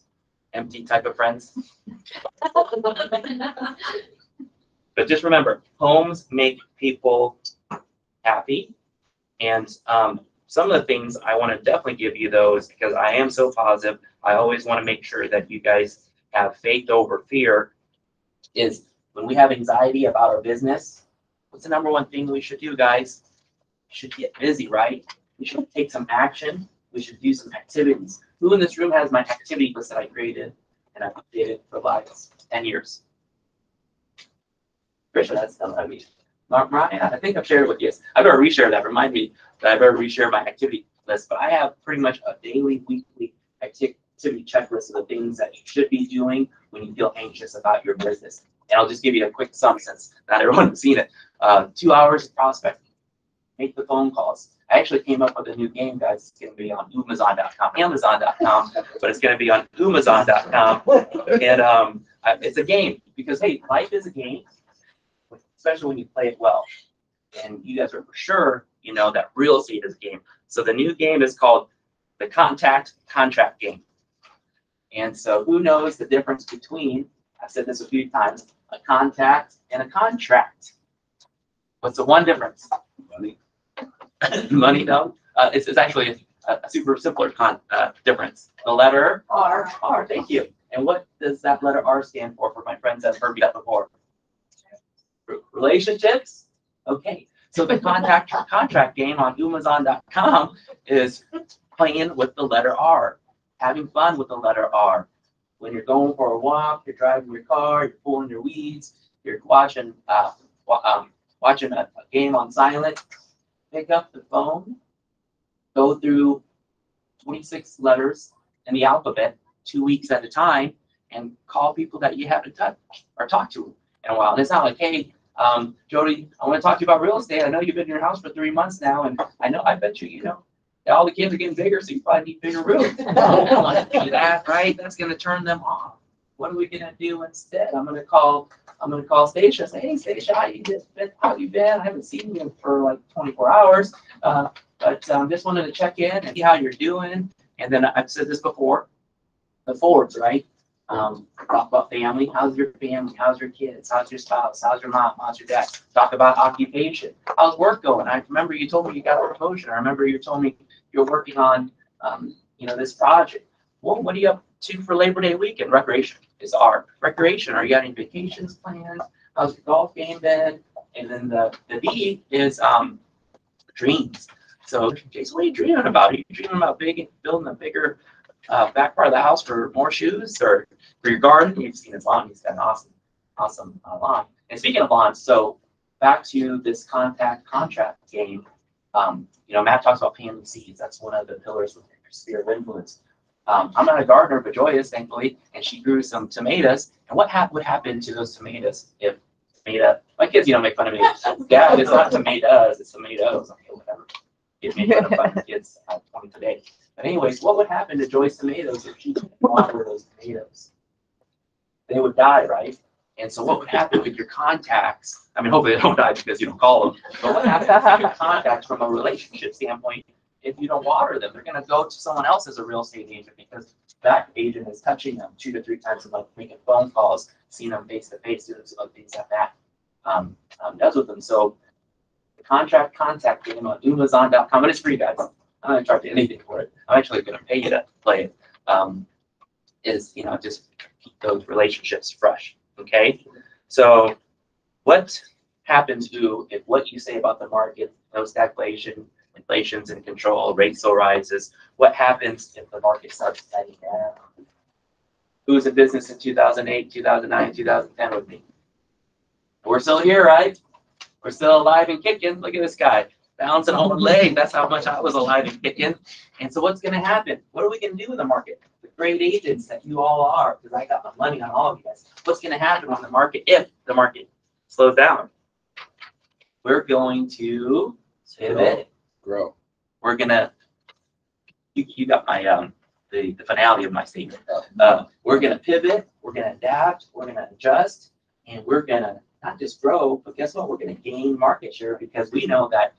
empty type of friends? But just remember, homes make people happy. And um, some of the things I want to definitely give you those because I am so positive. I always want to make sure that you guys have faith over fear. Is when we have anxiety about our business, what's the number one thing we should do, guys? We should get busy, right? We should take some action. We should do some activities. Who in this room has my activity list that I created and I've updated for the last 10 years? Trisha, that's mean, Mar- Mariah, I think I've shared it with you. I better reshare that. Remind me that I better reshare my activity list. But I have pretty much a daily, weekly activity checklist of the things that you should be doing when you feel anxious about your business. And I'll just give you a quick sum since not everyone has seen it. Uh, two hours of prospecting, make the phone calls. I actually came up with a new game, guys. It's going to be on Amazon.com, Amazon.com, but it's going to be on Amazon.com. And um, it's a game because hey, life is a game, especially when you play it well. And you guys are for sure, you know, that real estate is a game. So the new game is called the Contact Contract Game. And so who knows the difference between, I've said this a few times, a contact and a contract? What's the one difference? Money. Money, no? Uh, it's, it's actually a, a super simpler con, uh, difference. The letter R. R, thank you. And what does that letter R stand for, for my friends that have heard me that before? Relationships? Okay, so the contact, contract game on Amazon.com is playing with the letter R, having fun with the letter R. When you're going for a walk, you're driving your car, you're pulling your weeds, you're watching, uh, um, watching a, a game on silent, pick up the phone, go through twenty-six letters in the alphabet, two weeks at a time, and call people that you haven't touched or talked to in a while. And it's not like, hey, um, Jody, I want to talk to you about real estate. I know you've been in your house for three months now, and I know, I bet you, you know, all the kids are getting bigger, so you probably need bigger rooms. No, I don't want to do that, right? That's gonna turn them off. What are we gonna do instead? I'm gonna call, I'm gonna call Stacia, say, hey, Stacia, how you just been, how you been? I haven't seen you for like twenty-four hours. Uh, but, um, just wanted to check in and see how you're doing. And then I've said this before, the forwards, right? Um, talk about family. How's your family? How's your kids? How's your spouse? How's your mom? How's your dad? Talk about occupation. How's work going? I remember you told me you got a promotion. I remember you told me you're working on, um, you know, this project. Well, what are you up to for Labor Day weekend? Recreation is our recreation. Are you got any vacations planned? How's your golf game been? And then the, the D is, um, dreams. So Jason, what are you dreaming about? Are you dreaming about big, building a bigger, uh, back part of the house for more shoes or for your garden? You've seen his lawn. He's got an awesome, awesome uh, lawn. And speaking of lawns, so back to this contact contract game. Um, you know, Matt talks about planting seeds. That's one of the pillars within your sphere of influence. Um, I'm not a gardener, but Joy is thankfully, and she grew some tomatoes. And what hap- would happen to those tomatoes if tomato? My kids, you know, make fun of me. Dad, it's not tomatoes, it's tomatoes. Okay, whatever. Kids make fun of kids at 20 today. But anyways, what would happen to Joy's tomatoes if she didn't water those tomatoes? They would die, right? And so what would happen with your contacts? I mean, hopefully they don't die because you don't call them. But what happens with your contacts from a relationship standpoint if you don't water them? They're gonna go to someone else as a real estate agent because that agent is touching them two to three times a month, making phone calls, seeing them face to face, doing some other things that that um, um, does with them. So the contract contact game on Amazon.com, but it's free, guys. I'm not gonna charge anything for it. I'm actually gonna pay you to play it. Um, is you know just keep those relationships fresh. Okay, so what happens to if what you say about the market, no stagflation, inflation's in control, rates still rises? What happens if the market starts heading down? Who was in business in 2008, 2009, 2010 with me? We're still here, right? We're still alive and kicking. Look at this guy bouncing on one leg. That's how much I was alive and kicking. And so what's going to happen? What are we going to do in the market? The great agents that you all are, because I got my money on all of you guys. What's going to happen on the market if the market slows down? we're going to pivot. Grow. We're gonna, you, you got my, um, the, the finale of my statement. Uh, we're gonna pivot, we're gonna adapt, we're gonna adjust, and we're gonna not just grow, but guess what? We're gonna gain market share because we know that,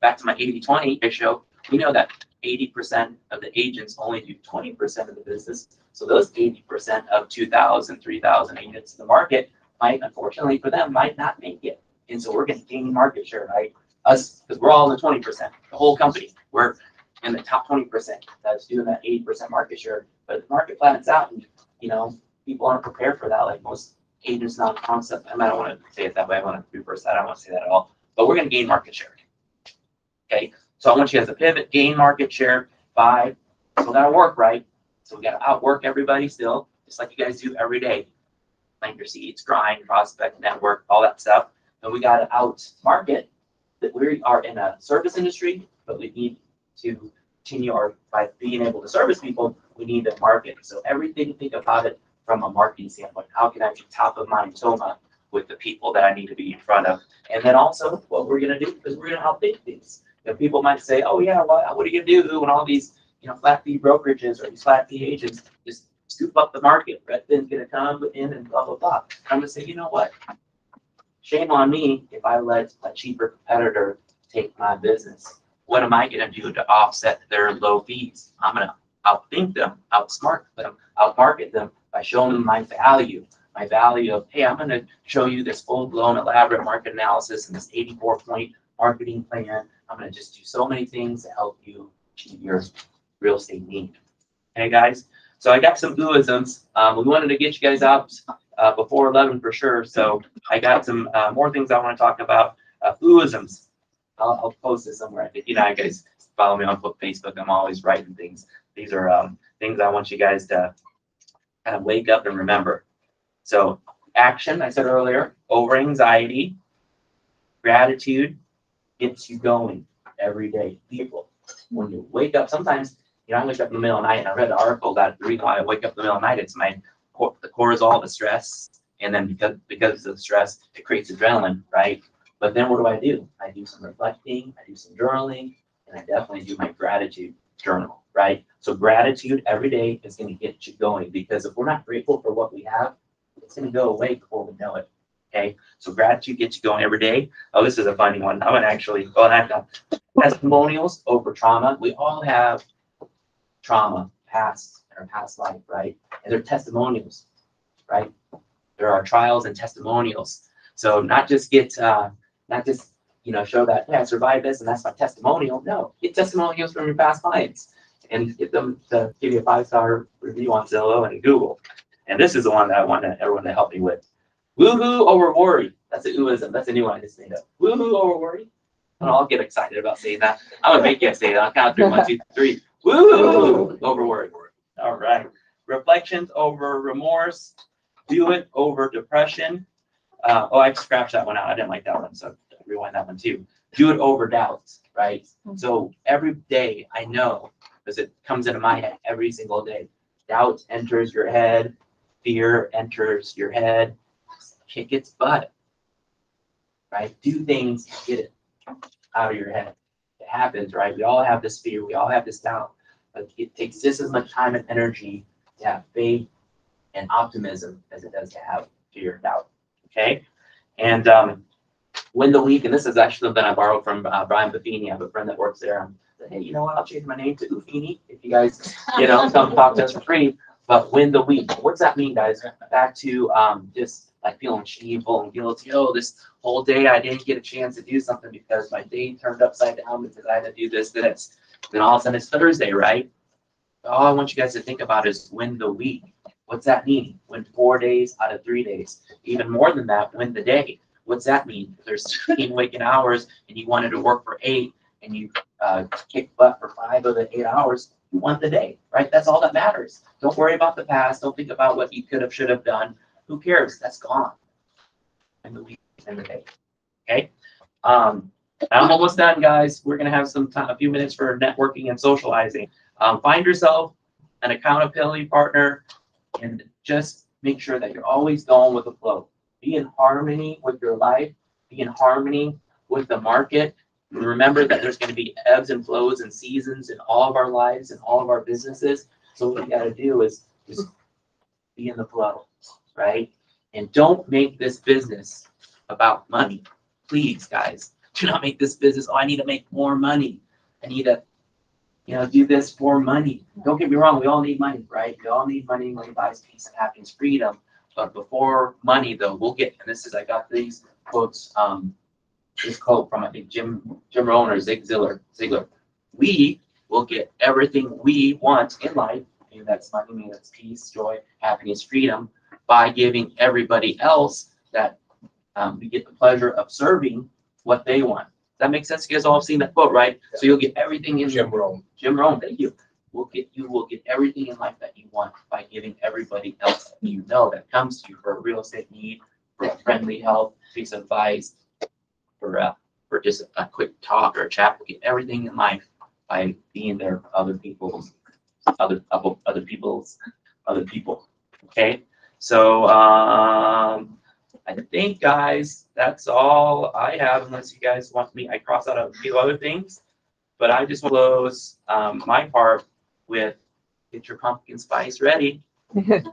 back to my 80-20 ratio, we know that eighty percent of the agents only do twenty percent of the business. So those eighty percent of 2,000, 3,000 agents in the market might, unfortunately for them, might not make it. And so we're gonna gain market share, right? Us, because we're all in the twenty percent, the whole company, we're in the top twenty percent that's doing that eighty percent market share. But the market flattens out and, you know, people aren't prepared for that, like most agents not concept, I don't want to say it that way, I want to reverse that, I don't want to say that at all. But we're gonna gain market share. Okay, so I want you guys to pivot, gain market share, buy, so that'll work, right? So we gotta outwork everybody still, just like you guys do every day. Plant your seeds, grind, prospect, network, all that stuff. And we gotta outmarket that we are in a service industry, but we need to continue our, by being able to service people, we need to market. So everything, think about it from a marketing standpoint. How can I be top of mind TOMA with the people that I need to be in front of? And then also what we're gonna do is we're gonna outthink things. Know, people might say, oh yeah, what, what are you gonna do when all these, you know, flat fee brokerages or these flat fee agents just scoop up the market, Redfin's gonna come in and blah, blah, blah. I'm gonna say, you know what? Shame on me if I let a cheaper competitor take my business. What am I gonna do to offset their low fees? I'm gonna outthink them, outsmart them, outmarket them by showing them my value. My value of, hey, I'm gonna show you this full-blown elaborate market analysis and this eighty-four point marketing plan. I'm gonna just do so many things to help you achieve your real estate need. Hey, guys, so I got some Bluisms. Um, we wanted to get you guys out, uh, before eleven for sure, so I got some, uh, more things I wanna talk about. Uh. I'll, I'll post this somewhere. You know, you guys follow me on Facebook. I'm always writing things. These are, um, things I want you guys to kind of wake up and remember. So action, I said earlier, over anxiety, gratitude gets you going every day. People, when you wake up, sometimes, you know, I wake up in the middle of the night and I read an article that the reason why I wake up in the middle of the night, it's my, the cortisol, the stress. And then because, because of the stress, it creates adrenaline, right? But then what do I do? I do some reflecting, I do some journaling, and I definitely do my gratitude journal, right? So gratitude every day is gonna get you going because if we're not grateful for what we have, it's gonna go away before we know it. Okay, so gratitude gets you going every day. Oh, this is a funny one. I'm gonna actually, go oh, and got testimonials over trauma. We all have trauma, past, in our past life, right? And they're testimonials, right? There are trials and testimonials. So not just get, uh, not just, you know, show that, yeah, I survived this and that's my testimonial. No, get testimonials from your past clients and get them to give you a five-star review on Zillow and Google. And this is the one that I want everyone to help me with. Woohoo over worry. That's a ooism. That's a new one I just made up. Woohoo over worry. Know, I'll get excited about saying that. I'm gonna make you say it. I'll count through one, two, three. Woo over worry. All right. Reflections over remorse. Do it over depression. Uh, oh, I scratched that one out. I didn't like that one, so rewind that one too. Do it over doubts, right? So every day I know, because it comes into my head every single day. Doubt enters your head, fear enters your head, kick its butt. Right? Do things, get it out of your head. It happens, right? We all have this fear, we all have this doubt, but it takes just as much time and energy to have faith and optimism as it does to have fear and doubt. Okay? And um, win the week, and this is actually something I borrowed from uh, Brian Buffini. I have a friend that works there. and said, hey, you know what? I'll change my name to Ufini if you guys, you know, come talk to us for free. But win the week. What's that mean, guys? Back to um, just like feeling shameful and guilty. Oh, this whole day I didn't get a chance to do something because my day turned upside down because I had to do this, this. Then all of a sudden it's Thursday, right? All I want you guys to think about is win the week. What's that mean? Win four days out of three days. Even more than that, win the day. What's that mean? If there's 16 waking hours and you wanted to work for eight and you uh, kick butt for five of the eight hours, you won the day, right? That's all that matters. Don't worry about the past. Don't think about what you could have, should have done. Who cares? That's gone. And the week and the day. Okay. Um, I'm almost done, guys. We're gonna have some time, a few minutes for networking and socializing. Um, find yourself an accountability partner and just make sure that you're always going with the flow. Be in harmony with your life be in harmony with the market. Remember that there's gonna be ebbs and flows and seasons in all of our lives and all of our businesses. So what we gotta do is just be in the flow, right? And don't make this business about money. Please, guys, do not make this business, oh, I need to make more money. I need to, you know, do this for money. Don't get me wrong, we all need money, right? We all need money, money buys peace and happiness, freedom. But before money though, we'll get, and this is, I got these quotes, um, this quote from, I think, Jim, Jim Rohn or Zig Ziglar, Ziglar. We will get everything we want in life, and that's money, maybe that's peace, joy, happiness, freedom, by giving everybody else that, um, we get the pleasure of serving what they want. Does that make sense? You guys all have seen that quote, right? So you'll get everything in. Jim Rohn. Jim Rohn, thank you. We'll get, you will get everything in life that you want by giving everybody else that you know that comes to you for a real estate need, for friendly help, piece of advice, for, uh, for just a quick talk or a chat. We'll get everything in life by being there for other people's, other, other other people's, other people. Okay? So, um, I think, guys, that's all I have unless you guys want me, I cross out a few other things. But I just want to close, um, my part with get your pumpkin spice ready. If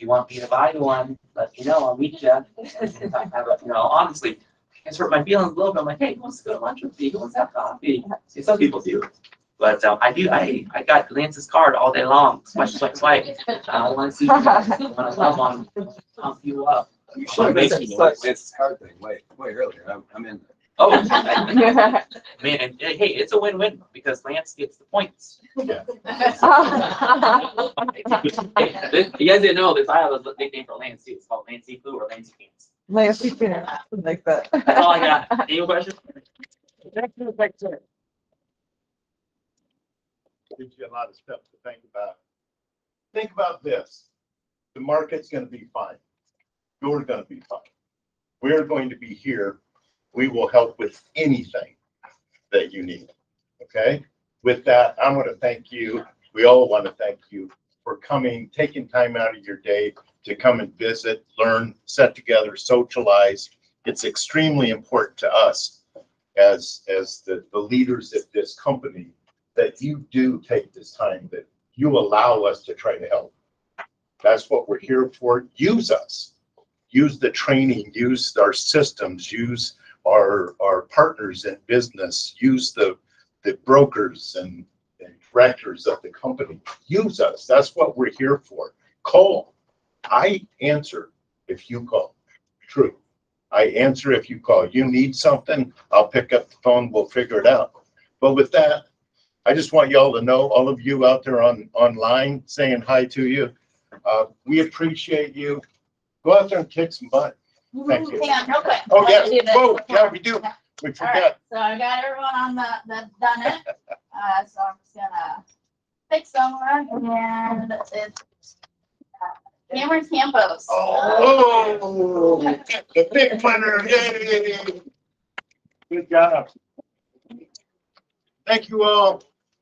you want me to buy one, let me know, I'll meet you. If I have a- You know, honestly, it's hurt my feelings a little bit. I'm like, hey, who wants to go to lunch with me? Who wants to have coffee? See, some people do. But, um, I do, I, I got Lance's card all day long, swipe, swipe, swipe. I want to see, you guys. I want to love on, pump you up. You should make it, it's hard thing, way, way earlier, I'm, I'm in. Oh, man, and, hey, it's a win-win because Lance gets the points. Hey, You guys didn't know this, I have a nickname for Lance too, it's called Lancey Flu or Lancey Pants. Lancey Pants, like that. That's all I got. Any questions? Gives you a lot of stuff to think about. Think about this. The market's gonna be fine. You're gonna be fine. We're going to be here. We will help with anything that you need. Okay? With that, I want to thank you. We all want to thank you for coming, taking time out of your day to come and visit, learn, set together, socialize. It's extremely important to us as, as the, the leaders of this company that you do take this time, that you allow us to try to help. That's what we're here for. Use us. Use the training, use our systems, use our, our partners in business, use the, the brokers and, and directors of the company. Use us. That's what we're here for. Call. I answer if you call. True. I answer if you call. You need something, I'll pick up the phone, we'll figure it out. But with that, I just want y'all to know, all of you out there on, online, saying hi to you. Uh, we appreciate you. Go out there and kick some butt. Thank you. On, real. Oh, yes, whoa, yeah, we do. We All right, forgot. so I got everyone on the, the, done it. Uh, so I'm just gonna pick someone and it's uh, Cameron Campos. Oh, the big winner, yay. Good job. Thank you all.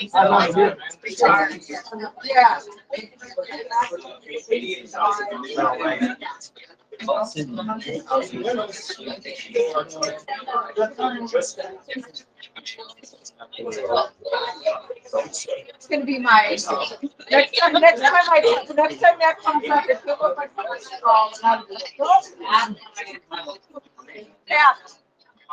These are all. Um, Sorry, sorry, I'm from this meeting, so I'm. Yeah. It's gonna be my, next time, next time I, next time that comes up, it's gonna look like my cholesterol. and I'm- Yeah.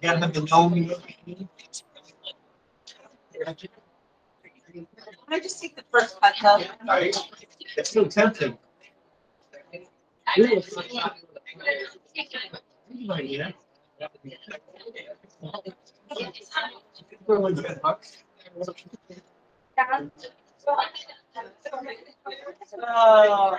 Get them to know me. Can I just take the first one, though? It's so tempting. Oh.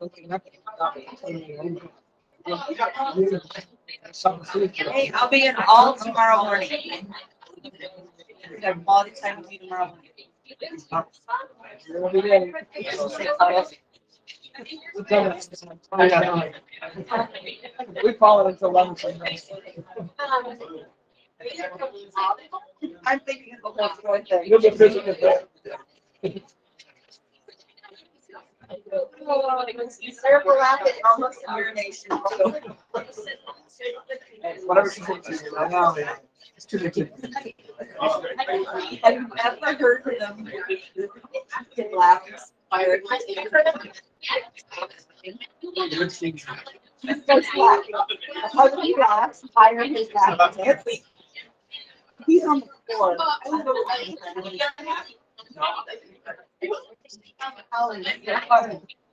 Hey, I'll be in all tomorrow morning. We have quality time with you tomorrow morning. We follow it until eleven. I'm thinking of the whole thing. You'll get with that. Circle around it, almost urination. Whatever she thinks. I know. It's too much. Have you ever heard of them? Get laugh inspired. Just starts laughing. How do you laugh? Fire his laugh. He's on the floor.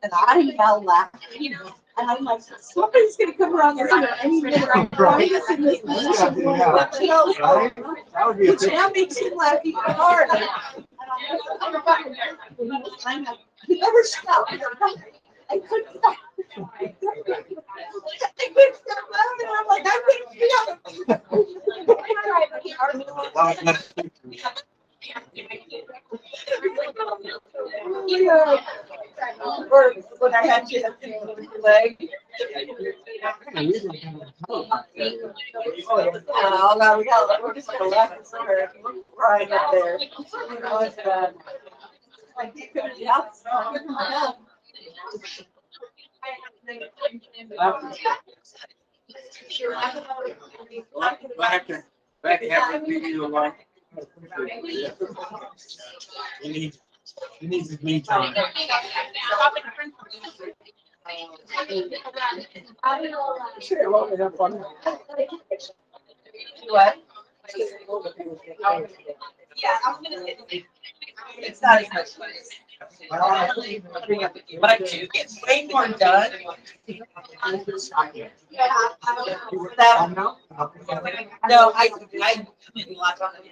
And I yell laughing. You know. And I'm like, somebody's gonna come around there any minute. I'm crying. You know, That would be a Which big. now makes him laugh even harder. He never stopped. I couldn't stop. I couldn't stop laughing. I'm like, I couldn't stop. Or when I had you your leg. Oh, no, we got, we're just somewhere, right up there. Oh, it's bad. Like, you couldn't, yeah. Back to, back to have a meeting alone. You need, you need the me time. Have fun. What? Yeah, I'm gonna, it's not as much fun. But I do get way more done. That- No, I, I on it.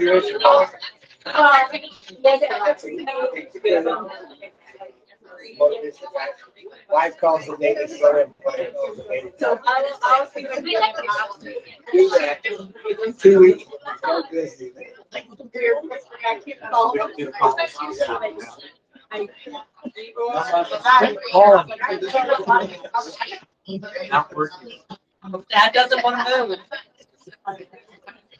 your issues? Wife calls the neighbors. So I was, I was thinking. Do that. Two weeks. So busy. Call him. Not working. Dad doesn't want to move.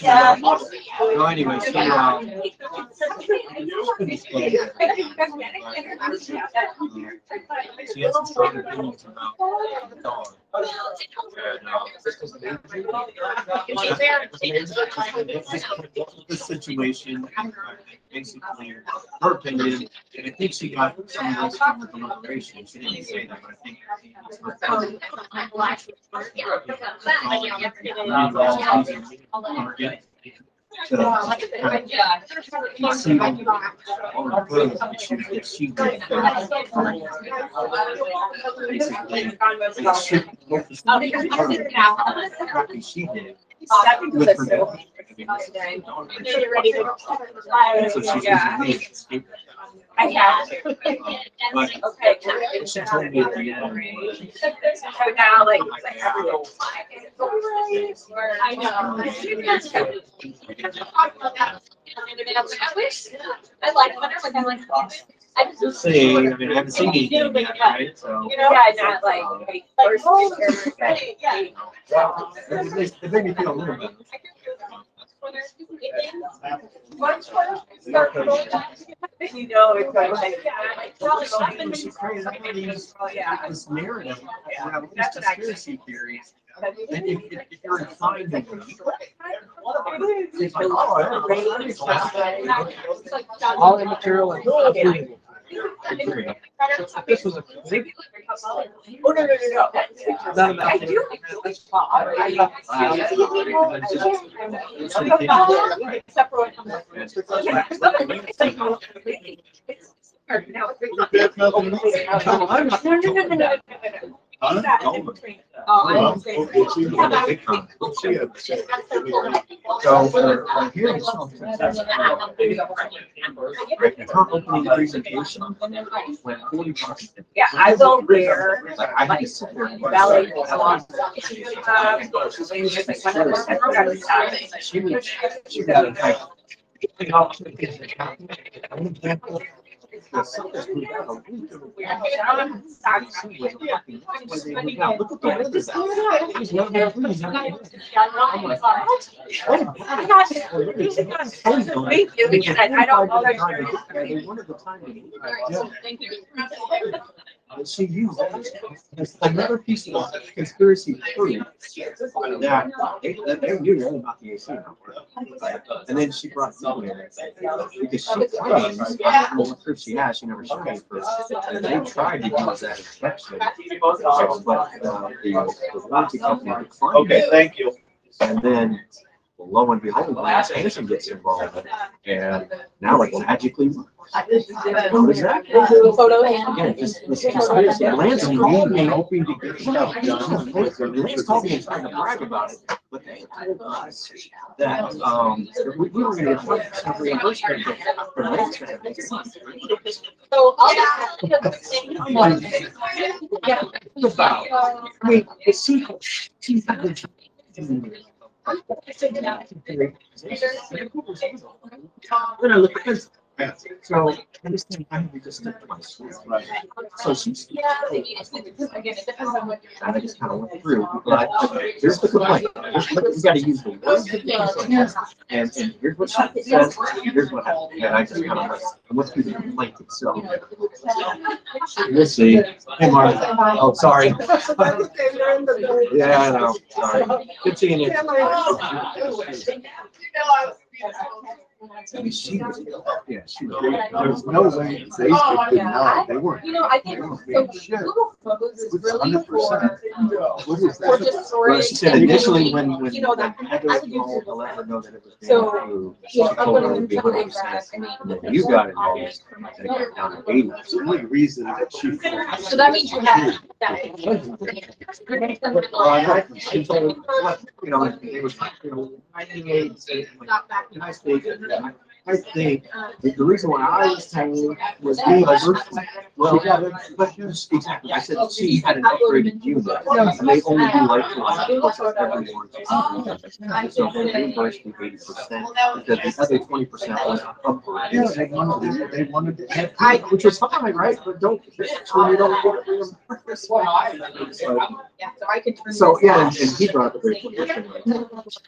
Yeah. Anyway, so, She some strong opinions about the dog. The situation, basically, her opinion, and I think she got some of this from she didn't say that, but I think. her. She did. With her dog. So she's using me as a scapegoat. I have. But Okay. she told me at the end. So now, like. I know. I wish, I like, whenever, like, I like. I just. Just saying, I mean, I haven't seen anything yet, right? So. You know, yeah, not like. Uh, like, oh, yeah. It makes, it made me feel a little better. You know, it's like. All these- this narrative around these conspiracy theories. And if, if, if you're inclined to it's like, oh, understand. All the material is unbelievable. I agree. This was a. Oh, no, no, no, no. None of that. I do. No, I'm not- No, no, no, no, no. Huh? Oh. oh, I Well, don't say- okay, she was a big con. So, uh, for, for hearing some. Her opening presentation went forty bucks. Yeah, I go there. Like, I had to sit there. and- Ballet. She was, she got it like. Look at the windows out. It was one of their rooms. I'm like, Thank you, because I I don't know. They wanted the time to leave. Thank you. But She used as another piece of conspiracy proof that they, that they knew all about the AC. And then she brought you in because she claims, don't proof she has, she never showed me proof. And they tried to use that as protection. But, uh, the, the warranty company declined. Okay, thank you. And then lo and behold, Lance Anderson gets involved and now it magically works. What is that? Yeah, just, this conspiracy. Lance called me hoping to get stuff done. Lance called me and tried to brag about it, but they told us that, um, we, we were gonna get twenty percent reimbursement for Lance. So I'm like, Yeah, about, I mean, it's secret. Then I look at this. So, I just think I need to just stick to my school. So she's. Yeah, again, it depends on what you're. And I just kind of went through, but here's the complaint. Here's what You gotta use the words that you say. And, and here's what she says, here's what happened. And I just kind of, I went through the complaint itself. We'll see. Hey, Martha. Oh, sorry. Yeah, I know, sorry. Good seeing you. I mean, she was, yeah, she was. There was no way Facebook did not, they weren't. You know, I think, so Google Photos is really 100%. for, What is for that? just Well, storage. she said initially when, when You know, that, Heather I would use called to Google let her know that it was So, being approved, she Yeah, I'm told her it gonna would be do hundred percent. that, I mean. And then you got involved, and it got down to eighty. So the only reason that she. So that means you have that. Well, I know, you know, it was, you know, ninety-eight, Not back. and I think, I think, the the reason why I was telling was because, well, yeah, but- but here's exactly, I said, she had an upgraded unit, and they only do like. every warranty. So they reimbursed me eighty percent, because the other twenty percent was upgrade. Yeah, they wanted, they wanted to have, I, which was fine, right, but don't, so you don't get reimbursed. So- Yeah, so I could turn. So, this yeah, off. and and he brought the a great.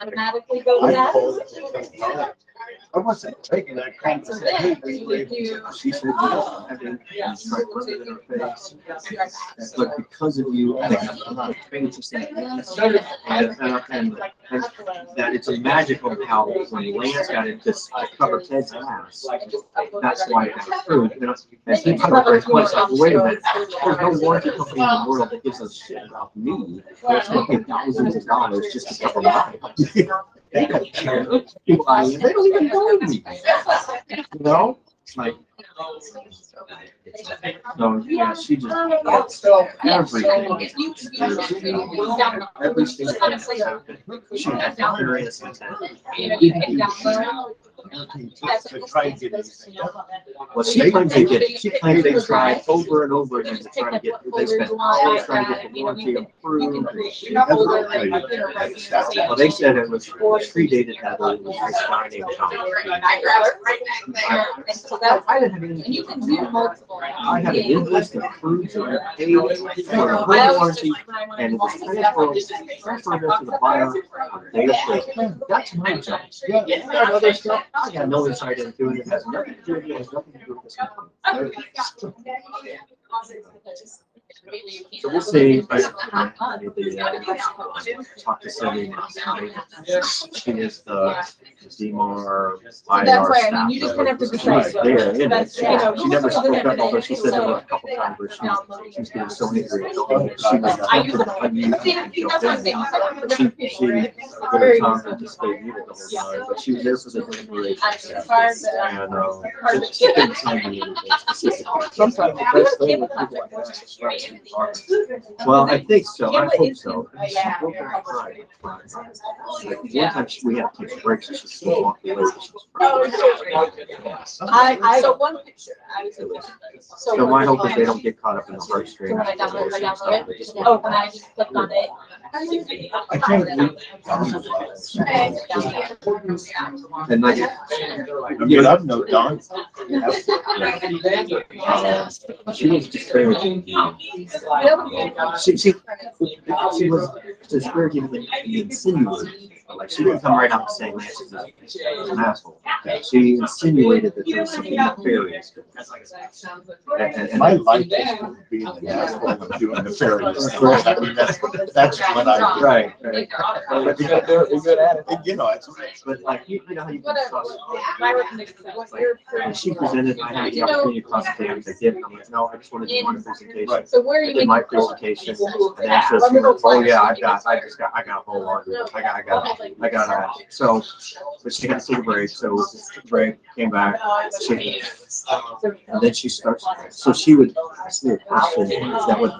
Automatically go to I that. I wasn't taking that conversation. She said, "No, I didn't." Tried to rub it in her face. But because of you, and I'm not famous, and, and, and, and that it's a magical how when Lance got it, this uh, cover Ted's ass, that's why it got approved. And and he of very much like, wait a minute, there's no warranty company in the world that gives a shit about me. It's gonna pay thousands of dollars just to cover mine. They don't care. People, I- They don't even know me. You know, it's like. So, yeah, she just, everything. Every single thing that's happened. She had very innocent. To try and get anything done. Well, she claims they did. She claims they tried over and over again to try to get, they spent hours trying to get the warranty approved. Well, they said it was predated heavily, it was this guy named Tom. I I didn't have any. And you can do multiple. I had an invoice that proves that I paid for a whole warranty and it was transferred, transferred to the buyer. They approved. That's my job. Yeah, you got other stuff. I got no insight into it. It has nothing to do with, it has nothing to do with this company. So we'll see. I- I- I the, uh, Talk to Cindy last night. She is the DMR That's IR why, I mean, you just kind of have to She's decide. there in it. That's, you know, She never spoke up, although she said there were a couple times where she, she was getting so angry. She was unused. She, she, very confident to stay muted the whole time, but she was there for the deliberation. And, um, she- she didn't tell me anything specifically. Sometimes the best thing with people like that is try to be hard. Well, I think so, I hope so. Yeah. One time we had to take breaks, and she still walked away. She I, I. So one picture, I was. So my hope is they don't get caught up in the heartstrings. So when I download, I download it, oh, when I just clicked on it. I can't And like. But I've no done. Uh, She was disparaging. She, she, she was disparaging and insinuating, like, she didn't come right out saying Lance is a- is an asshole. She insinuated that there was something nefarious. And- and- and- My life is being an asshole and doing nefarious things. I mean, that's, that's what I. Right, right. But you got- they're- they're good at it. You know, it's. But like, you, you know how you can trust. My recommendation, what's your. And she presented, I had the opportunity to cross examine, I did, I'm like, no, I just want to do one presentation. So where are you did making? my presentation, and then she says, oh yeah, I've got, I just got, I got a whole laundry, I got, I got, I got, uh, so, but she had to take a break, so break, came back, she, and then she starts, so she would ask me a question that would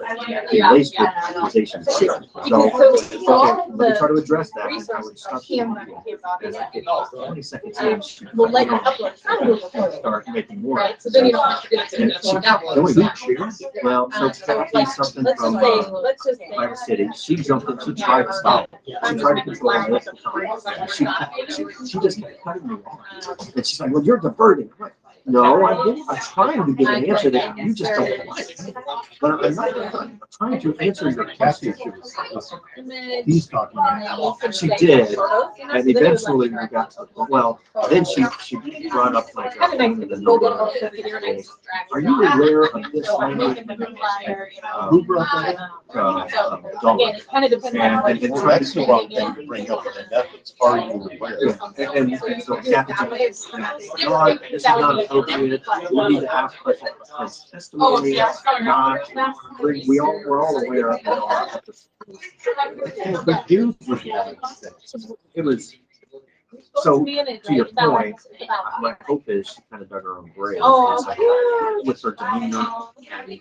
be laced with accusations. So, okay, let me try to address that, and I would start. And I get twenty seconds in, she- We'll let you upload. Start making more. Right, so then you don't have to do it. And she, the only thing she- well, so Kathy, something Let's from, just say, uh, let's just say. Iowa City, she jumped in, she tried to stop. She tried to control it multiple times. She, she, just kept cutting me off. And she's like, well, you're diverting. Like, No, I didn't, I'm trying to give an answer that you just don't like. But I'm not I'm trying to answer your question. He's talking. about. She did, and eventually we got, to- well, then she, she brought up like, uh, the number. Are you aware of this language? Uh, Who brought that up? uh, Dawn? Again, it kind of depends on. And, and, and Well, that's the wrong thing to bring up. Are you aware? Yeah, And, so Kathy's like, God, this is not appropriate, we need to ask questions, because testimony, not, we, we all, we're all aware of that. our- But you, it was, so, to your point, my hope is she kind of dug her own grave. Oh, It's like, With her demeanor, and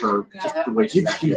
her, just the way she, she,